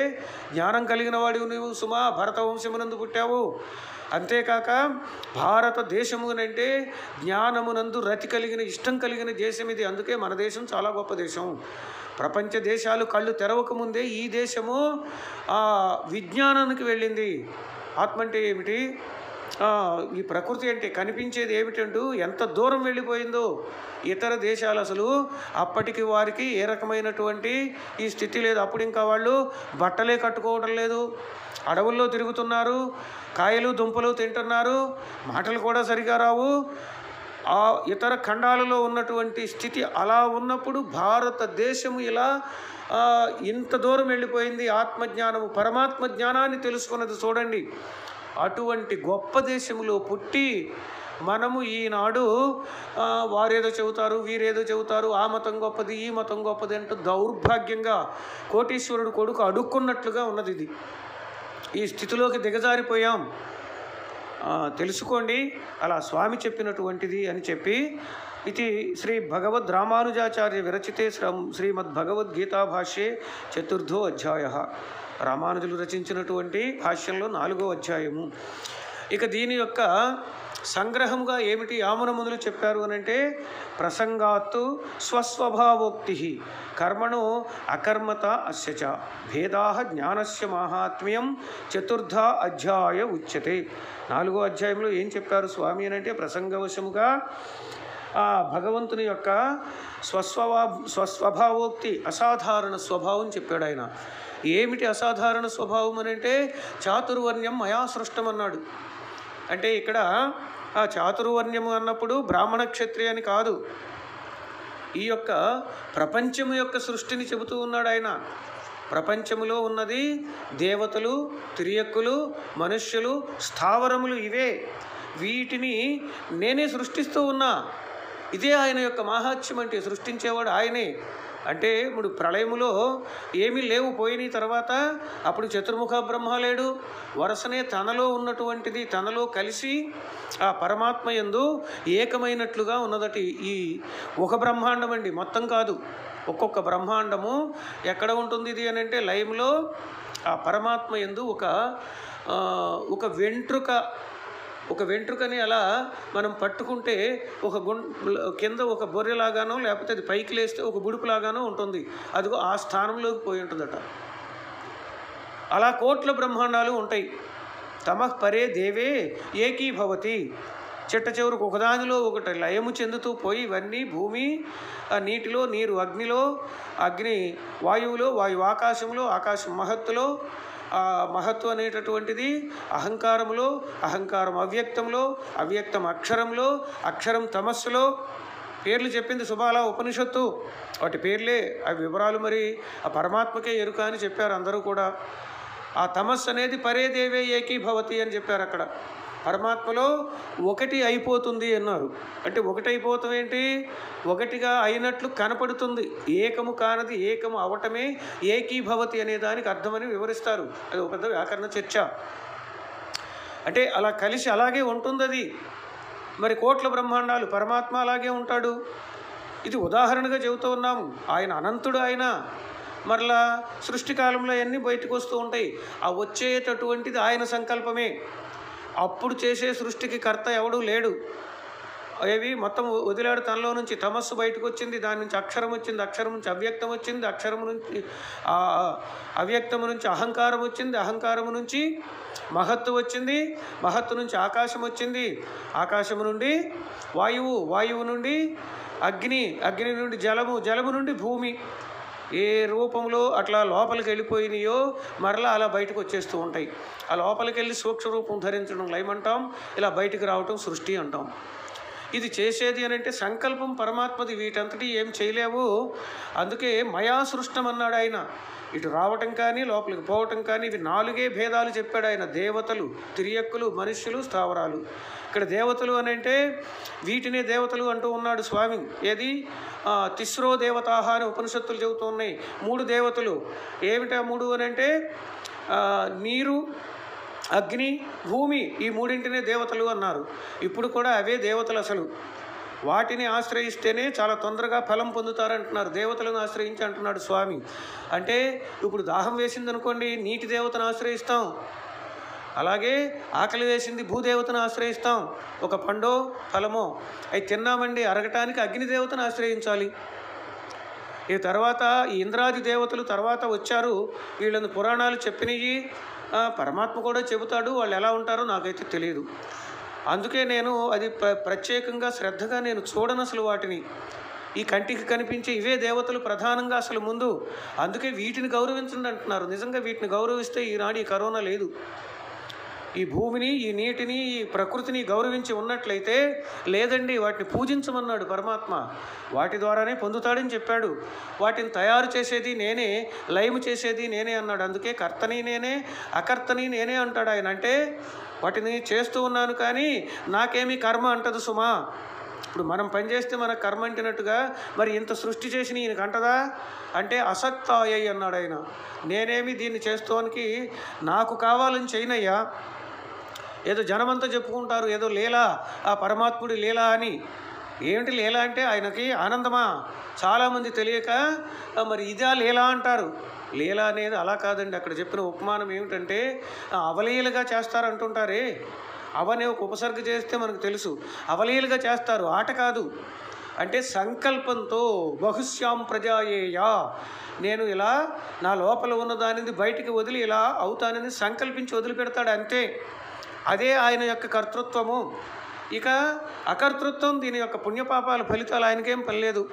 జ్ఞానం కలిగిన వాడివి నువ్వు సుమా భరత వంశమునందు పుట్టావు. అంతేకాక భారతదేశమునంటే జ్ఞానమునందు రతి కలిగిన ఇష్టం కలిగిన దేశం ఇది. అందుకే మన దేశం చాలా గొప్ప దేశం. ప్రపంచ దేశాలు కళ్ళు తెరవకముందే ఈ దేశము విజ్ఞానానికి వెళ్ళింది. ఆత్మ అంటే ఏమిటి ఈ ప్రకృతి అంటే కనిపించేది ఏమిటంటూ ఎంత దూరం వెళ్ళిపోయిందో ఇతర దేశాలు అసలు అప్పటికి వారికి ఏ రకమైనటువంటి ఈ స్థితి లేదు. అప్పుడు ఇంకా వాళ్ళు బట్టలే కట్టుకోవడం లేదు. అడవుల్లో తిరుగుతున్నారు కాయలు దుంపలు తింటున్నారు మాటలు కూడా సరిగా రావు. ఆ ఇతర ఖండాలలో ఉన్నటువంటి స్థితి అలా ఉన్నప్పుడు భారతదేశము ఇలా ఇంత దూరం వెళ్ళిపోయింది. ఆత్మజ్ఞానము పరమాత్మ జ్ఞానాన్ని తెలుసుకున్నది చూడండి. అటువంటి గొప్ప దేశంలో పుట్టి మనము ఈనాడు వారేదో చెబుతారు వీరేదో చెబుతారు ఆ మతం గొప్పది ఈ మతం గొప్పది అంటూ దౌర్భాగ్యంగా కోటీశ్వరుడు కొడుకు అడుక్కున్నట్లుగా ఉన్నది ఇది. ఈ స్థితిలోకి దిగజారిపోయాం. తెలుసుకోండి అలా స్వామి చెప్పినటువంటిది అని చెప్పి ఇది శ్రీ భగవద్ రామానుజాచార్య విరచితే శ్రీమద్ భగవద్గీతా భాష్యే చతుర్థో అధ్యాయ. రామానుజులు రచించినటువంటి భాష్యంలో నాలుగో అధ్యాయము. ఇక దీని యొక్క సంగ్రహంగా ఏమిటి ఆమనమునులు చెప్పారు అని అంటే ప్రసంగాత్తు స్వస్వభావోక్తి కర్మణో అకర్మత అస్య చ భేదా జ్ఞానస్య మాహాత్మ్యం చతుర్థ అధ్యాయ ఉచ్యతే. నాలుగో అధ్యాయంలో ఏం చెప్పారు స్వామి అని అంటే ప్రసంగవశముగా ఆ భగవంతుని యొక్క స్వస్వభా స్వస్వభావోక్తి అసాధారణ స్వభావం చెప్పాడు ఆయన. ఏమిటి అసాధారణ స్వభావం అని అంటే చాతుర్వర్ణ్యం మయా సృష్టం అన్నాడు అంటే ఇక్కడ ఆ చాతుర్వర్ణ్యము అన్నప్పుడు బ్రాహ్మణ క్షత్రియ అని కాదు. ఈ యొక్క ప్రపంచము యొక్క సృష్టిని చెబుతూ ఉన్నాడు ఆయన. ప్రపంచములో ఉన్నది దేవతలు తిరియక్కులు మనుష్యులు స్థావరములు ఇవే. వీటిని నేనే సృష్టిస్తూ ఉన్నా. ఇదే ఆయన యొక్క మహాత్యం అంటే సృష్టించేవాడు ఆయనే. అంటే ఇప్పుడు ప్రళయములో ఏమీ లేవు పోయిన తర్వాత అప్పుడు చతుర్ముఖ బ్రహ్మ లేడు. వరుసనే తనలో ఉన్నటువంటిది తనలో కలిసి ఆ పరమాత్మ యందు ఏకమైనట్లుగా ఉన్నదటి ఈ ఒక బ్రహ్మాండం అండి మొత్తం కాదు ఒక్కొక్క బ్రహ్మాండము ఎక్కడ ఉంటుంది ఇది అని అంటే లయంలో ఆ పరమాత్మ యందు ఒక ఒక వెంట్రుక ఒక వెంట్రుకని అలా మనం పట్టుకుంటే ఒక గుం కింద ఒక బొర్రెలాగానో లేకపోతే అది పైకి లేస్తే ఒక బుడుపులాగానో ఉంటుంది. అదిగో ఆ స్థానంలోకి పోయి ఉంటుందట. అలా కోట్ల బ్రహ్మాండాలు ఉంటాయి. తమః పరే దేవే ఏకీభవతి. చిట్ట చివరికి ఒకదానిలో ఒకటి లయము చెందుతూ పోయి ఇవన్నీ భూమి ఆ నీటిలో నీరు అగ్నిలో అగ్ని వాయువులో వాయువు ఆకాశంలో ఆకాశం మహత్తులో ఆ మహత్వం అనేటటువంటిది అహంకారములో అహంకారం అవ్యక్తంలో అవ్యక్తం అక్షరంలో అక్షరం తమస్సులో. పేర్లు చెప్పింది సుబాల ఉపనిషత్తు. వాటి పేర్లే ఆ వివరాలు మరి ఆ పరమాత్మకే ఎరుక అని చెప్పారు అందరూ కూడా. ఆ తమస్సు అనేది పరే దేవే ఏకీభవతి అని చెప్పారు అక్కడ. పరమాత్మలో ఒకటి అయిపోతుంది అన్నారు. అంటే ఒకటి అయిపోతాం ఏంటి? ఒకటిగా అయినట్లు కనపడుతుంది. ఏకము కానది ఏకము అవటమే ఏకీభవతి అనే దానికి అర్థమని వివరిస్తారు. అది ఒక పెద్ద వ్యాకరణ చర్చ. అంటే అలా కలిసి అలాగే ఉంటుంది అది మరి కోట్ల బ్రహ్మాండాలు పరమాత్మ అలాగే ఉంటాడు. ఇది ఉదాహరణగా చెబుతూ ఉన్నాము. ఆయన అనంతుడు ఆయన. మరలా సృష్టి కాలంలో అన్నీ బయటకు వస్తూ ఉంటాయి. ఆ వచ్చేటటువంటిది ఆయన సంకల్పమే. అప్పుడు చేసే సృష్టికి కర్త ఎవడూ లేడు. ఏవి? మొత్తం వదిలాడు తనలో నుంచి. తమస్సు బయటకు వచ్చింది. దాని నుంచి అక్షరం వచ్చింది. అక్షరం నుంచి అవ్యక్తం వచ్చింది. అక్షరం నుంచి అవ్యక్తము నుంచి అహంకారం వచ్చింది. అహంకారము నుంచి మహత్తు వచ్చింది. మహత్తు నుంచి ఆకాశం వచ్చింది. ఆకాశము నుండి వాయువు వాయువు నుండి అగ్ని అగ్ని నుండి జలము జలము నుండి భూమి. ఏ రూపంలో అట్లా లోపలికి వెళ్ళిపోయినాయో మరలా అలా బయటకు వచ్చేస్తూ ఉంటాయి. ఆ లోపలికి వెళ్ళి సూక్ష్మ రూపం ధరించడం లయమంటాం ఇలా బయటకు రావటం సృష్టి అంటాం. ఇది చేసేది అని అంటే సంకల్పం పరమాత్మది వీటంతటి ఏం చేయలేవు. అందుకే మయా సృష్టం అన్నాడు ఆయన. ఇటు రావటం కానీ లోపలికి పోవటం కానీ ఇవి నాలుగే భేదాలు చెప్పాడు ఆయన. దేవతలు తిరియక్కులు మనుష్యులు స్థావరాలు. ఇక్కడ దేవతలు అని అంటే వీటినే దేవతలు అంటూ ఉన్నాడు స్వామి. ఏది? తిస్రో దేవతాహ అని ఉపనిషత్తులు చెబుతూ ఉన్నాయి. మూడు దేవతలు. ఏమిటా మూడు అని అంటే నీరు అగ్ని భూమి ఈ మూడింటినే దేవతలు అన్నారు. ఇప్పుడు కూడా అవే దేవతలు అసలు. వాటిని ఆశ్రయిస్తేనే చాలా తొందరగా ఫలం పొందుతారంటున్నారు. దేవతలను ఆశ్రయించి అంటున్నాడు స్వామి. అంటే ఇప్పుడు దాహం వేసింది అనుకోండి నీటి దేవతను ఆశ్రయిస్తాం. అలాగే ఆకలి వేసింది భూదేవతను ఆశ్రయిస్తాం. ఒక పండో ఫలమో అవి తిన్నామండి అరగటానికి అగ్నిదేవతను ఆశ్రయించాలి. ఈ తర్వాత ఈ ఇంద్రాది దేవతలు తర్వాత వచ్చారు వీళ్ళని పురాణాలు చెప్పినవి పరమాత్మ కూడా చెబుతాడు వాళ్ళు ఎలా ఉంటారో నాకైతే తెలియదు అందుకే నేను అది ప్ర ప్రత్యేకంగా శ్రద్ధగా నేను చూడను అసలు వాటిని. ఈ కంటికి కనిపించే ఇవే దేవతలు ప్రధానంగా అసలు ముందు. అందుకే వీటిని గౌరవించండి అంటున్నారు. నిజంగా వీటిని గౌరవిస్తే ఈనాడు ఈ కరోనా లేదు. ఈ భూమిని ఈ నీటిని ఈ ప్రకృతిని గౌరవించి ఉన్నట్లయితే లేదండి వాటిని పూజించమన్నాడు పరమాత్మ. వాటి ద్వారానే పొందుతాడని చెప్పాడు. వాటిని తయారు చేసేది నేనే లయము చేసేది నేనే అన్నాడు. అందుకే కర్తని నేనే అకర్తని నేనే అంటాడు ఆయన. అంటే వాటిని చేస్తూ ఉన్నాను కానీ నాకేమీ కర్మ అంటదు సుమా. ఇప్పుడు మనం పనిచేస్తే మనకు కర్మ అంటినట్టుగా మరి ఇంత సృష్టి చేసిన ఈయనకు అంటదా? అంటే అసక్తాయ్యి అన్నాడు ఆయన. నేనేమి దీన్ని చేస్తోనికి నాకు కావాలని చేయనయ్యా. ఏదో జనమంతా చెప్పుకుంటారు ఏదో లీలా ఆ పరమాత్ముడి లీలా అని. ఏమిటి లీలా అంటే ఆయనకి ఆనందమా? చాలామంది తెలియక మరి ఇదా లీలా? అంటారు. లీల అనేది అలా కాదండి. అక్కడ చెప్పిన ఉపమానం ఏమిటంటే అవలీలుగా చేస్తారు అంటుంటారే. అవనే ఒక ఉపసర్గ చేస్తే మనకు తెలుసు. అవలీలుగా చేస్తారు. ఆట కాదు. అంటే సంకల్పంతో బహుశ్యాం ప్రజాయేయా. నేను ఇలా నా లోపల ఉన్న దానిని బయటికి వదిలి ఇలా అవుతానని సంకల్పించి వదిలిపెడతాడు అంతే. అదే ఆయన యొక్క కర్తృత్వము. ఇక అకర్తృత్వం దీని యొక్క పుణ్యపాపాల ఫలితాలు ఆయనకేం పని లేదు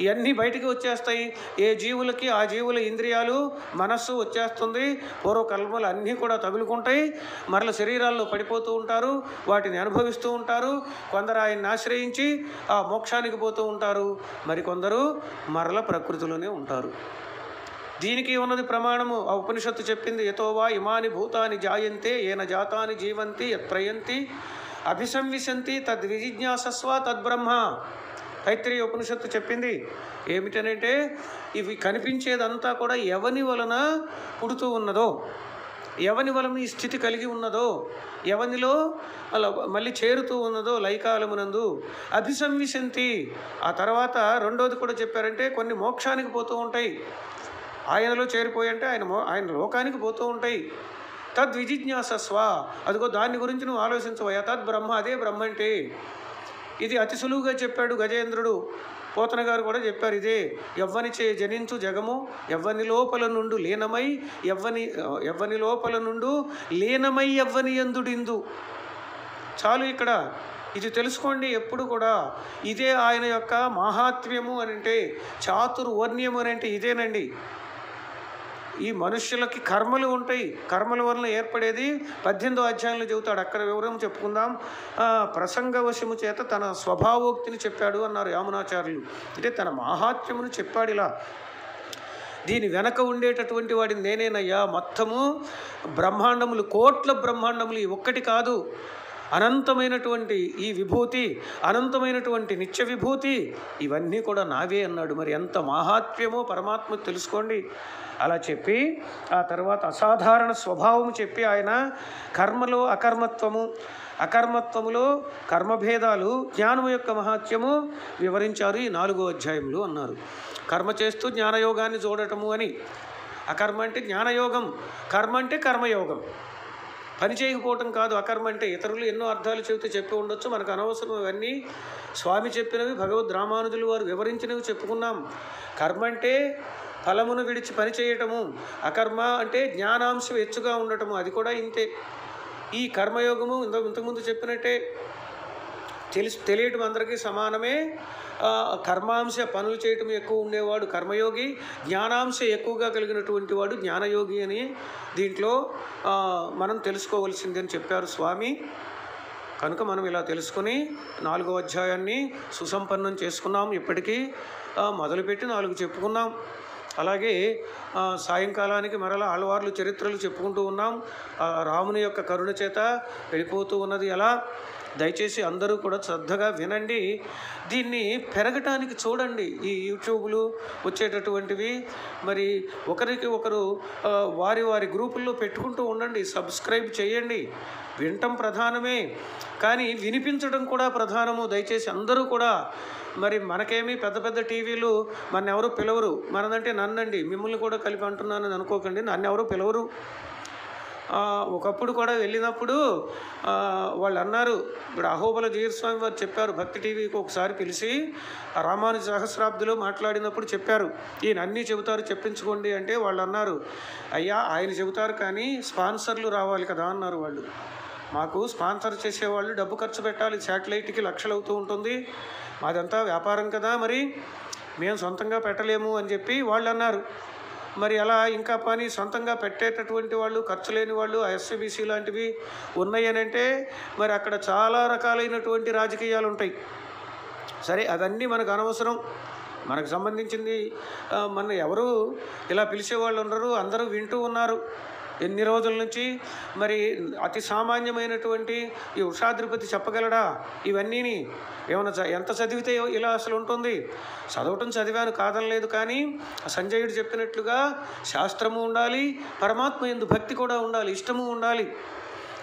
ఇవన్నీ బయటికి వచ్చేస్తాయి. ఏ జీవులకి ఆ జీవుల ఇంద్రియాలు మనస్సు వచ్చేస్తుంది. పూర్వకల్మలు అన్నీ కూడా తగులుకుంటాయి. మరల శరీరాల్లో పడిపోతూ ఉంటారు. వాటిని అనుభవిస్తూ ఉంటారు. కొందరు ఆయన్ని ఆశ్రయించి ఆ మోక్షానికి పోతూ ఉంటారు. మరికొందరు మరల ప్రకృతిలోనే ఉంటారు. దీనికి ఉన్నది ప్రమాణము. ఆ ఉపనిషత్తు చెప్పింది యతోవా ఇమాని భూతాని జాయంతే ఏన జాతాని జీవంతి యత్ప్రయంతి అభిసంవిశంతి తద్విజిజ్ఞాసస్వ తద్బ్రహ్మ. తైత్రీయ ఉపనిషత్తు చెప్పింది. ఏమిటనంటే ఇవి కనిపించేదంతా కూడా ఎవని వలన పుడుతూ ఉన్నదో ఎవని వలన ఈ స్థితి కలిగి ఉన్నదో ఎవనిలో అలా మళ్ళీ చేరుతూ ఉన్నదో లైకాలమునందు అభిసంవిశంతి. ఆ తర్వాత రెండోది కూడా చెప్పారంటే కొన్ని మోక్షానికి పోతూ ఉంటాయి. ఆయనలో చేరిపోయి అంటే ఆయన ఆయన లోకానికి పోతూ ఉంటాయి. తద్విజిజ్ఞాసస్వ. అదిగో దాని గురించి నువ్వు ఆలోచించవయ్యా. తద్ బ్రహ్మ అదే బ్రహ్మ అంటే ఇది అతి సులువుగా చెప్పాడు గజేంద్రుడు. పోతన గారు కూడా చెప్పారు ఇదే ఎవ్వని చే జనించు జగము ఎవ్వని లోపల నుండు లీనమై ఎవ్వని ఎవ్వని లోపల నుండు లీనమై ఎవ్వని ఎందుడిందు చాలు ఇక్కడ ఇది తెలుసుకోండి ఎప్పుడు కూడా ఇదే ఆయన యొక్క మాహాత్మ్యము అని అంటే చాతుర్వర్ణ్యము అని అంటే ఇదేనండి. ఈ మనుష్యులకి కర్మలు ఉంటాయి. కర్మల వలన ఏర్పడేది పద్దెనిమిదో అధ్యాయంలో చెబుతాడు. అక్కడ వివరం చెప్పుకుందాం. ప్రసంగవశము చేత తన స్వభావోక్తిని చెప్పాడు అన్నారు యామునాచార్యులు. అంటే తన మాహాత్మ్యమును చెప్పాడు ఇలా. దీని వెనక ఉండేటటువంటి వాడిని నేనేనయ్యా. మొత్తము బ్రహ్మాండములు కోట్ల బ్రహ్మాండములు ఒక్కటి కాదు. అనంతమైనటువంటి ఈ విభూతి అనంతమైనటువంటి నిత్య విభూతి ఇవన్నీ కూడా నావే అన్నాడు. మరి ఎంత మహాత్మ్యమో పరమాత్మ తెలుసుకోండి. అలా చెప్పి ఆ తర్వాత అసాధారణ స్వభావం చెప్పి ఆయన కర్మలో అకర్మత్వము అకర్మత్వములో కర్మభేదాలు జ్ఞానము యొక్క మహాత్యము వివరించారు ఈ నాలుగో అధ్యాయంలో అన్నారు. కర్మ చేస్తూ జ్ఞానయోగాన్ని చూడటము అని. అకర్మ అంటే జ్ఞానయోగం కర్మ అంటే కర్మయోగం. పని చేయకపోవటం కాదు. అకర్మ అంటే ఇతరులు ఎన్నో అర్థాలు చెబితే చెప్పి ఉండొచ్చు. మనకు అనవసరం ఇవన్నీ. స్వామి చెప్పినవి భగవద్ రామానుజులు వారు వివరించినవి చెప్పుకున్నాం. కర్మ అంటే ఫలమును విడిచి పని చేయటము. అకర్మ అంటే జ్ఞానాంశం హెచ్చుగా ఉండటము. అది కూడా ఇంతే. ఈ కర్మయోగము ఇంత ఇంతకుముందు చెప్పినట్టే. తెలిసి తెలియటం అందరికీ సమానమే. కర్మాంశ పనులు చేయటం ఎక్కువ ఉండేవాడు కర్మయోగి జ్ఞానాంశ ఎక్కువగా కలిగినటువంటి వాడు జ్ఞానయోగి అని దీంట్లో మనం తెలుసుకోవలసింది అని చెప్పారు స్వామి. కనుక మనం ఇలా తెలుసుకుని నాలుగో అధ్యాయాన్ని సుసంపన్నం చేసుకున్నాం ఇప్పటికీ. మొదలుపెట్టి నాలుగు చెప్పుకున్నాం. అలాగే సాయంకాలానికి మరలా ఆళ్వార్లు చరిత్రలు చెప్పుకుంటూ ఉన్నాం. రాముని యొక్క కరుణ చేత వెళ్ళిపోతూ ఉన్నది ఎలా? దయచేసి అందరూ కూడా శ్రద్ధగా వినండి. దీన్ని పెరగటానికి చూడండి ఈ యూట్యూబ్లు వచ్చేటటువంటివి. మరి ఒకరికి ఒకరు వారి వారి గ్రూపుల్లో పెట్టుకుంటూ ఉండండి సబ్స్క్రైబ్ చేయండి. వినటం ప్రధానమే. కానీ వినిపించడం కూడా ప్రధానము. దయచేసి అందరూ కూడా మరి మనకేమి పెద్ద పెద్ద టీవీలు మన ఎవరు పిలవరు. మనదంటే నన్నండి. మిమ్మల్ని కూడా కలిపి అంటున్నానని అనుకోకండి. నన్ను ఎవరు పిలవరు. ఒకప్పుడు కూడా వెళ్ళినప్పుడు వాళ్ళు అన్నారు ఇప్పుడు అహోబల జీరస్వామి వారు చెప్పారు భక్తి టీవీకి ఒకసారి పిలిచి రామాను రామానుజ సహస్రాబ్దిలో మాట్లాడినప్పుడు చెప్పారు. ఈయన అన్నీ చెబుతారు చెప్పించుకోండి అంటే వాళ్ళు అన్నారు అయ్యా ఆయన చెబుతారు కానీ స్పాన్సర్లు రావాలి కదా అన్నారు వాళ్ళు. మాకు స్పాన్సర్ చేసేవాళ్ళు డబ్బు ఖర్చు పెట్టాలి శాటిలైట్కి లక్షలు అవుతూ ఉంటుంది. మాదంతా వ్యాపారం కదా మరి మేము సొంతంగా పెట్టలేము అని చెప్పి వాళ్ళు అన్నారు మరి అలా ఇంకా పని సొంతంగా పెట్టేటటువంటి వాళ్ళు ఖర్చు లేని వాళ్ళు ఎస్సీబీసీ లాంటివి ఉన్నాయని అంటే మరి అక్కడ చాలా రకాలైనటువంటి రాజకీయాలు ఉంటాయి. సరే అవన్నీ మనకు అనవసరం. మనకు సంబంధించింది మన ఎవరు ఇలా పిలిచేవాళ్ళు ఉండరు అందరూ వింటూ ఉన్నారు. ఎన్ని రోజుల నుంచి? మరి అతి సామాన్యమైనటువంటి ఈ ఉషాద్రిపతి చెప్పగలడా? ఇవన్నీని ఏమైనా ఎంత చదివితే ఇలా అసలు ఉంటుంది? చదవటం చదివాను కాదనలేదు కానీ సంజయుడు చెప్పినట్లుగా శాస్త్రము ఉండాలి పరమాత్మ ఎందు భక్తి కూడా ఉండాలి ఇష్టము ఉండాలి.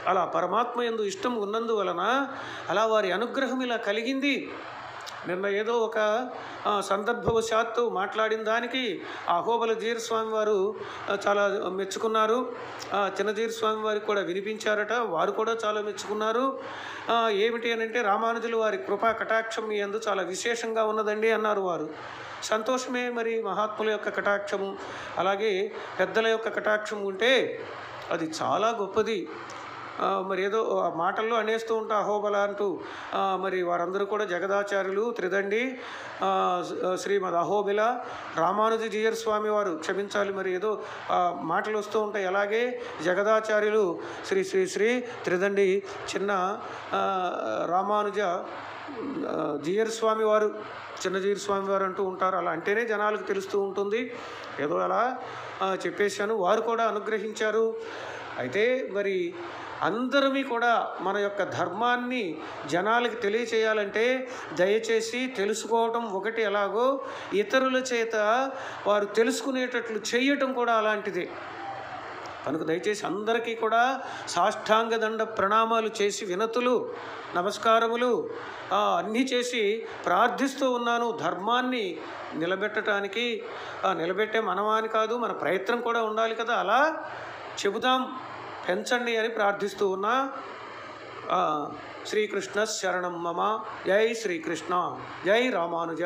అలా పరమాత్మ ఎందు ఇష్టం ఉన్నందువలన అలా వారి అనుగ్రహం ఇలా కలిగింది. నిన్న ఏదో ఒక సందర్భవశాత్తు మాట్లాడిన దానికి అహోబల జీరస్వామి వారు చాలా మెచ్చుకున్నారు. ఆ, చిన్నజీర స్వామి వారికి కూడా వినిపించారట. వారు కూడా చాలా మెచ్చుకున్నారు. ఏమిటి అని అంటే రామానుజులు వారి కృపా కటాక్షం మీ అందు చాలా విశేషంగా ఉన్నదండి అన్నారు వారు. సంతోషమే మరి మహాత్ముల యొక్క కటాక్షము. అలాగే పెద్దల యొక్క కటాక్షం ఉంటే అది చాలా గొప్పది. మరి ఏదో మాటల్లో అనేస్తూ ఉంటా అహోబల అంటూ. మరి వారందరూ కూడా జగదాచార్యులు త్రిదండి శ్రీ- శ్రీమద్ అహోబిల రామానుజీయర్ స్వామి వారు క్షమించాలి మరి ఏదో మాటలు వస్తూ ఉంటాయి. అలాగే జగదాచార్యులు శ్రీ శ్రీ శ్రీ త్రిదండి చిన్న రామానుజ జీయర్ స్వామి వారు చిన్న జీయర్ స్వామి వారు అంటూ ఉంటారు. అలా అంటేనే జనాలకు తెలుస్తూ ఉంటుంది. ఏదో అలా చెప్పేశాను. వారు కూడా అనుగ్రహించారు. అయితే మరి అందరమీ కూడా మన యొక్క ధర్మాన్ని జనాలకి తెలియచేయాలంటే దయచేసి తెలుసుకోవటం ఒకటి ఎలాగో ఇతరుల చేత వారు తెలుసుకునేటట్లు చేయటం కూడా అలాంటిదే. కనుక దయచేసి అందరికీ కూడా సాష్టాంగ దండ ప్రణామాలు చేసి వినతులు నమస్కారములు అన్నీ చేసి ప్రార్థిస్తూ ఉన్నాను. ధర్మాన్ని నిలబెట్టడానికి నిలబెట్టే మనమాని కాదు మన ప్రయత్నం కూడా ఉండాలి కదా. అలా చెబుదాం. పెంచండి అని ప్రార్థిస్తూ ఉన్న శ్రీకృష్ణ శరణం మమ. జై శ్రీకృష్ణ. జై రామానుజ.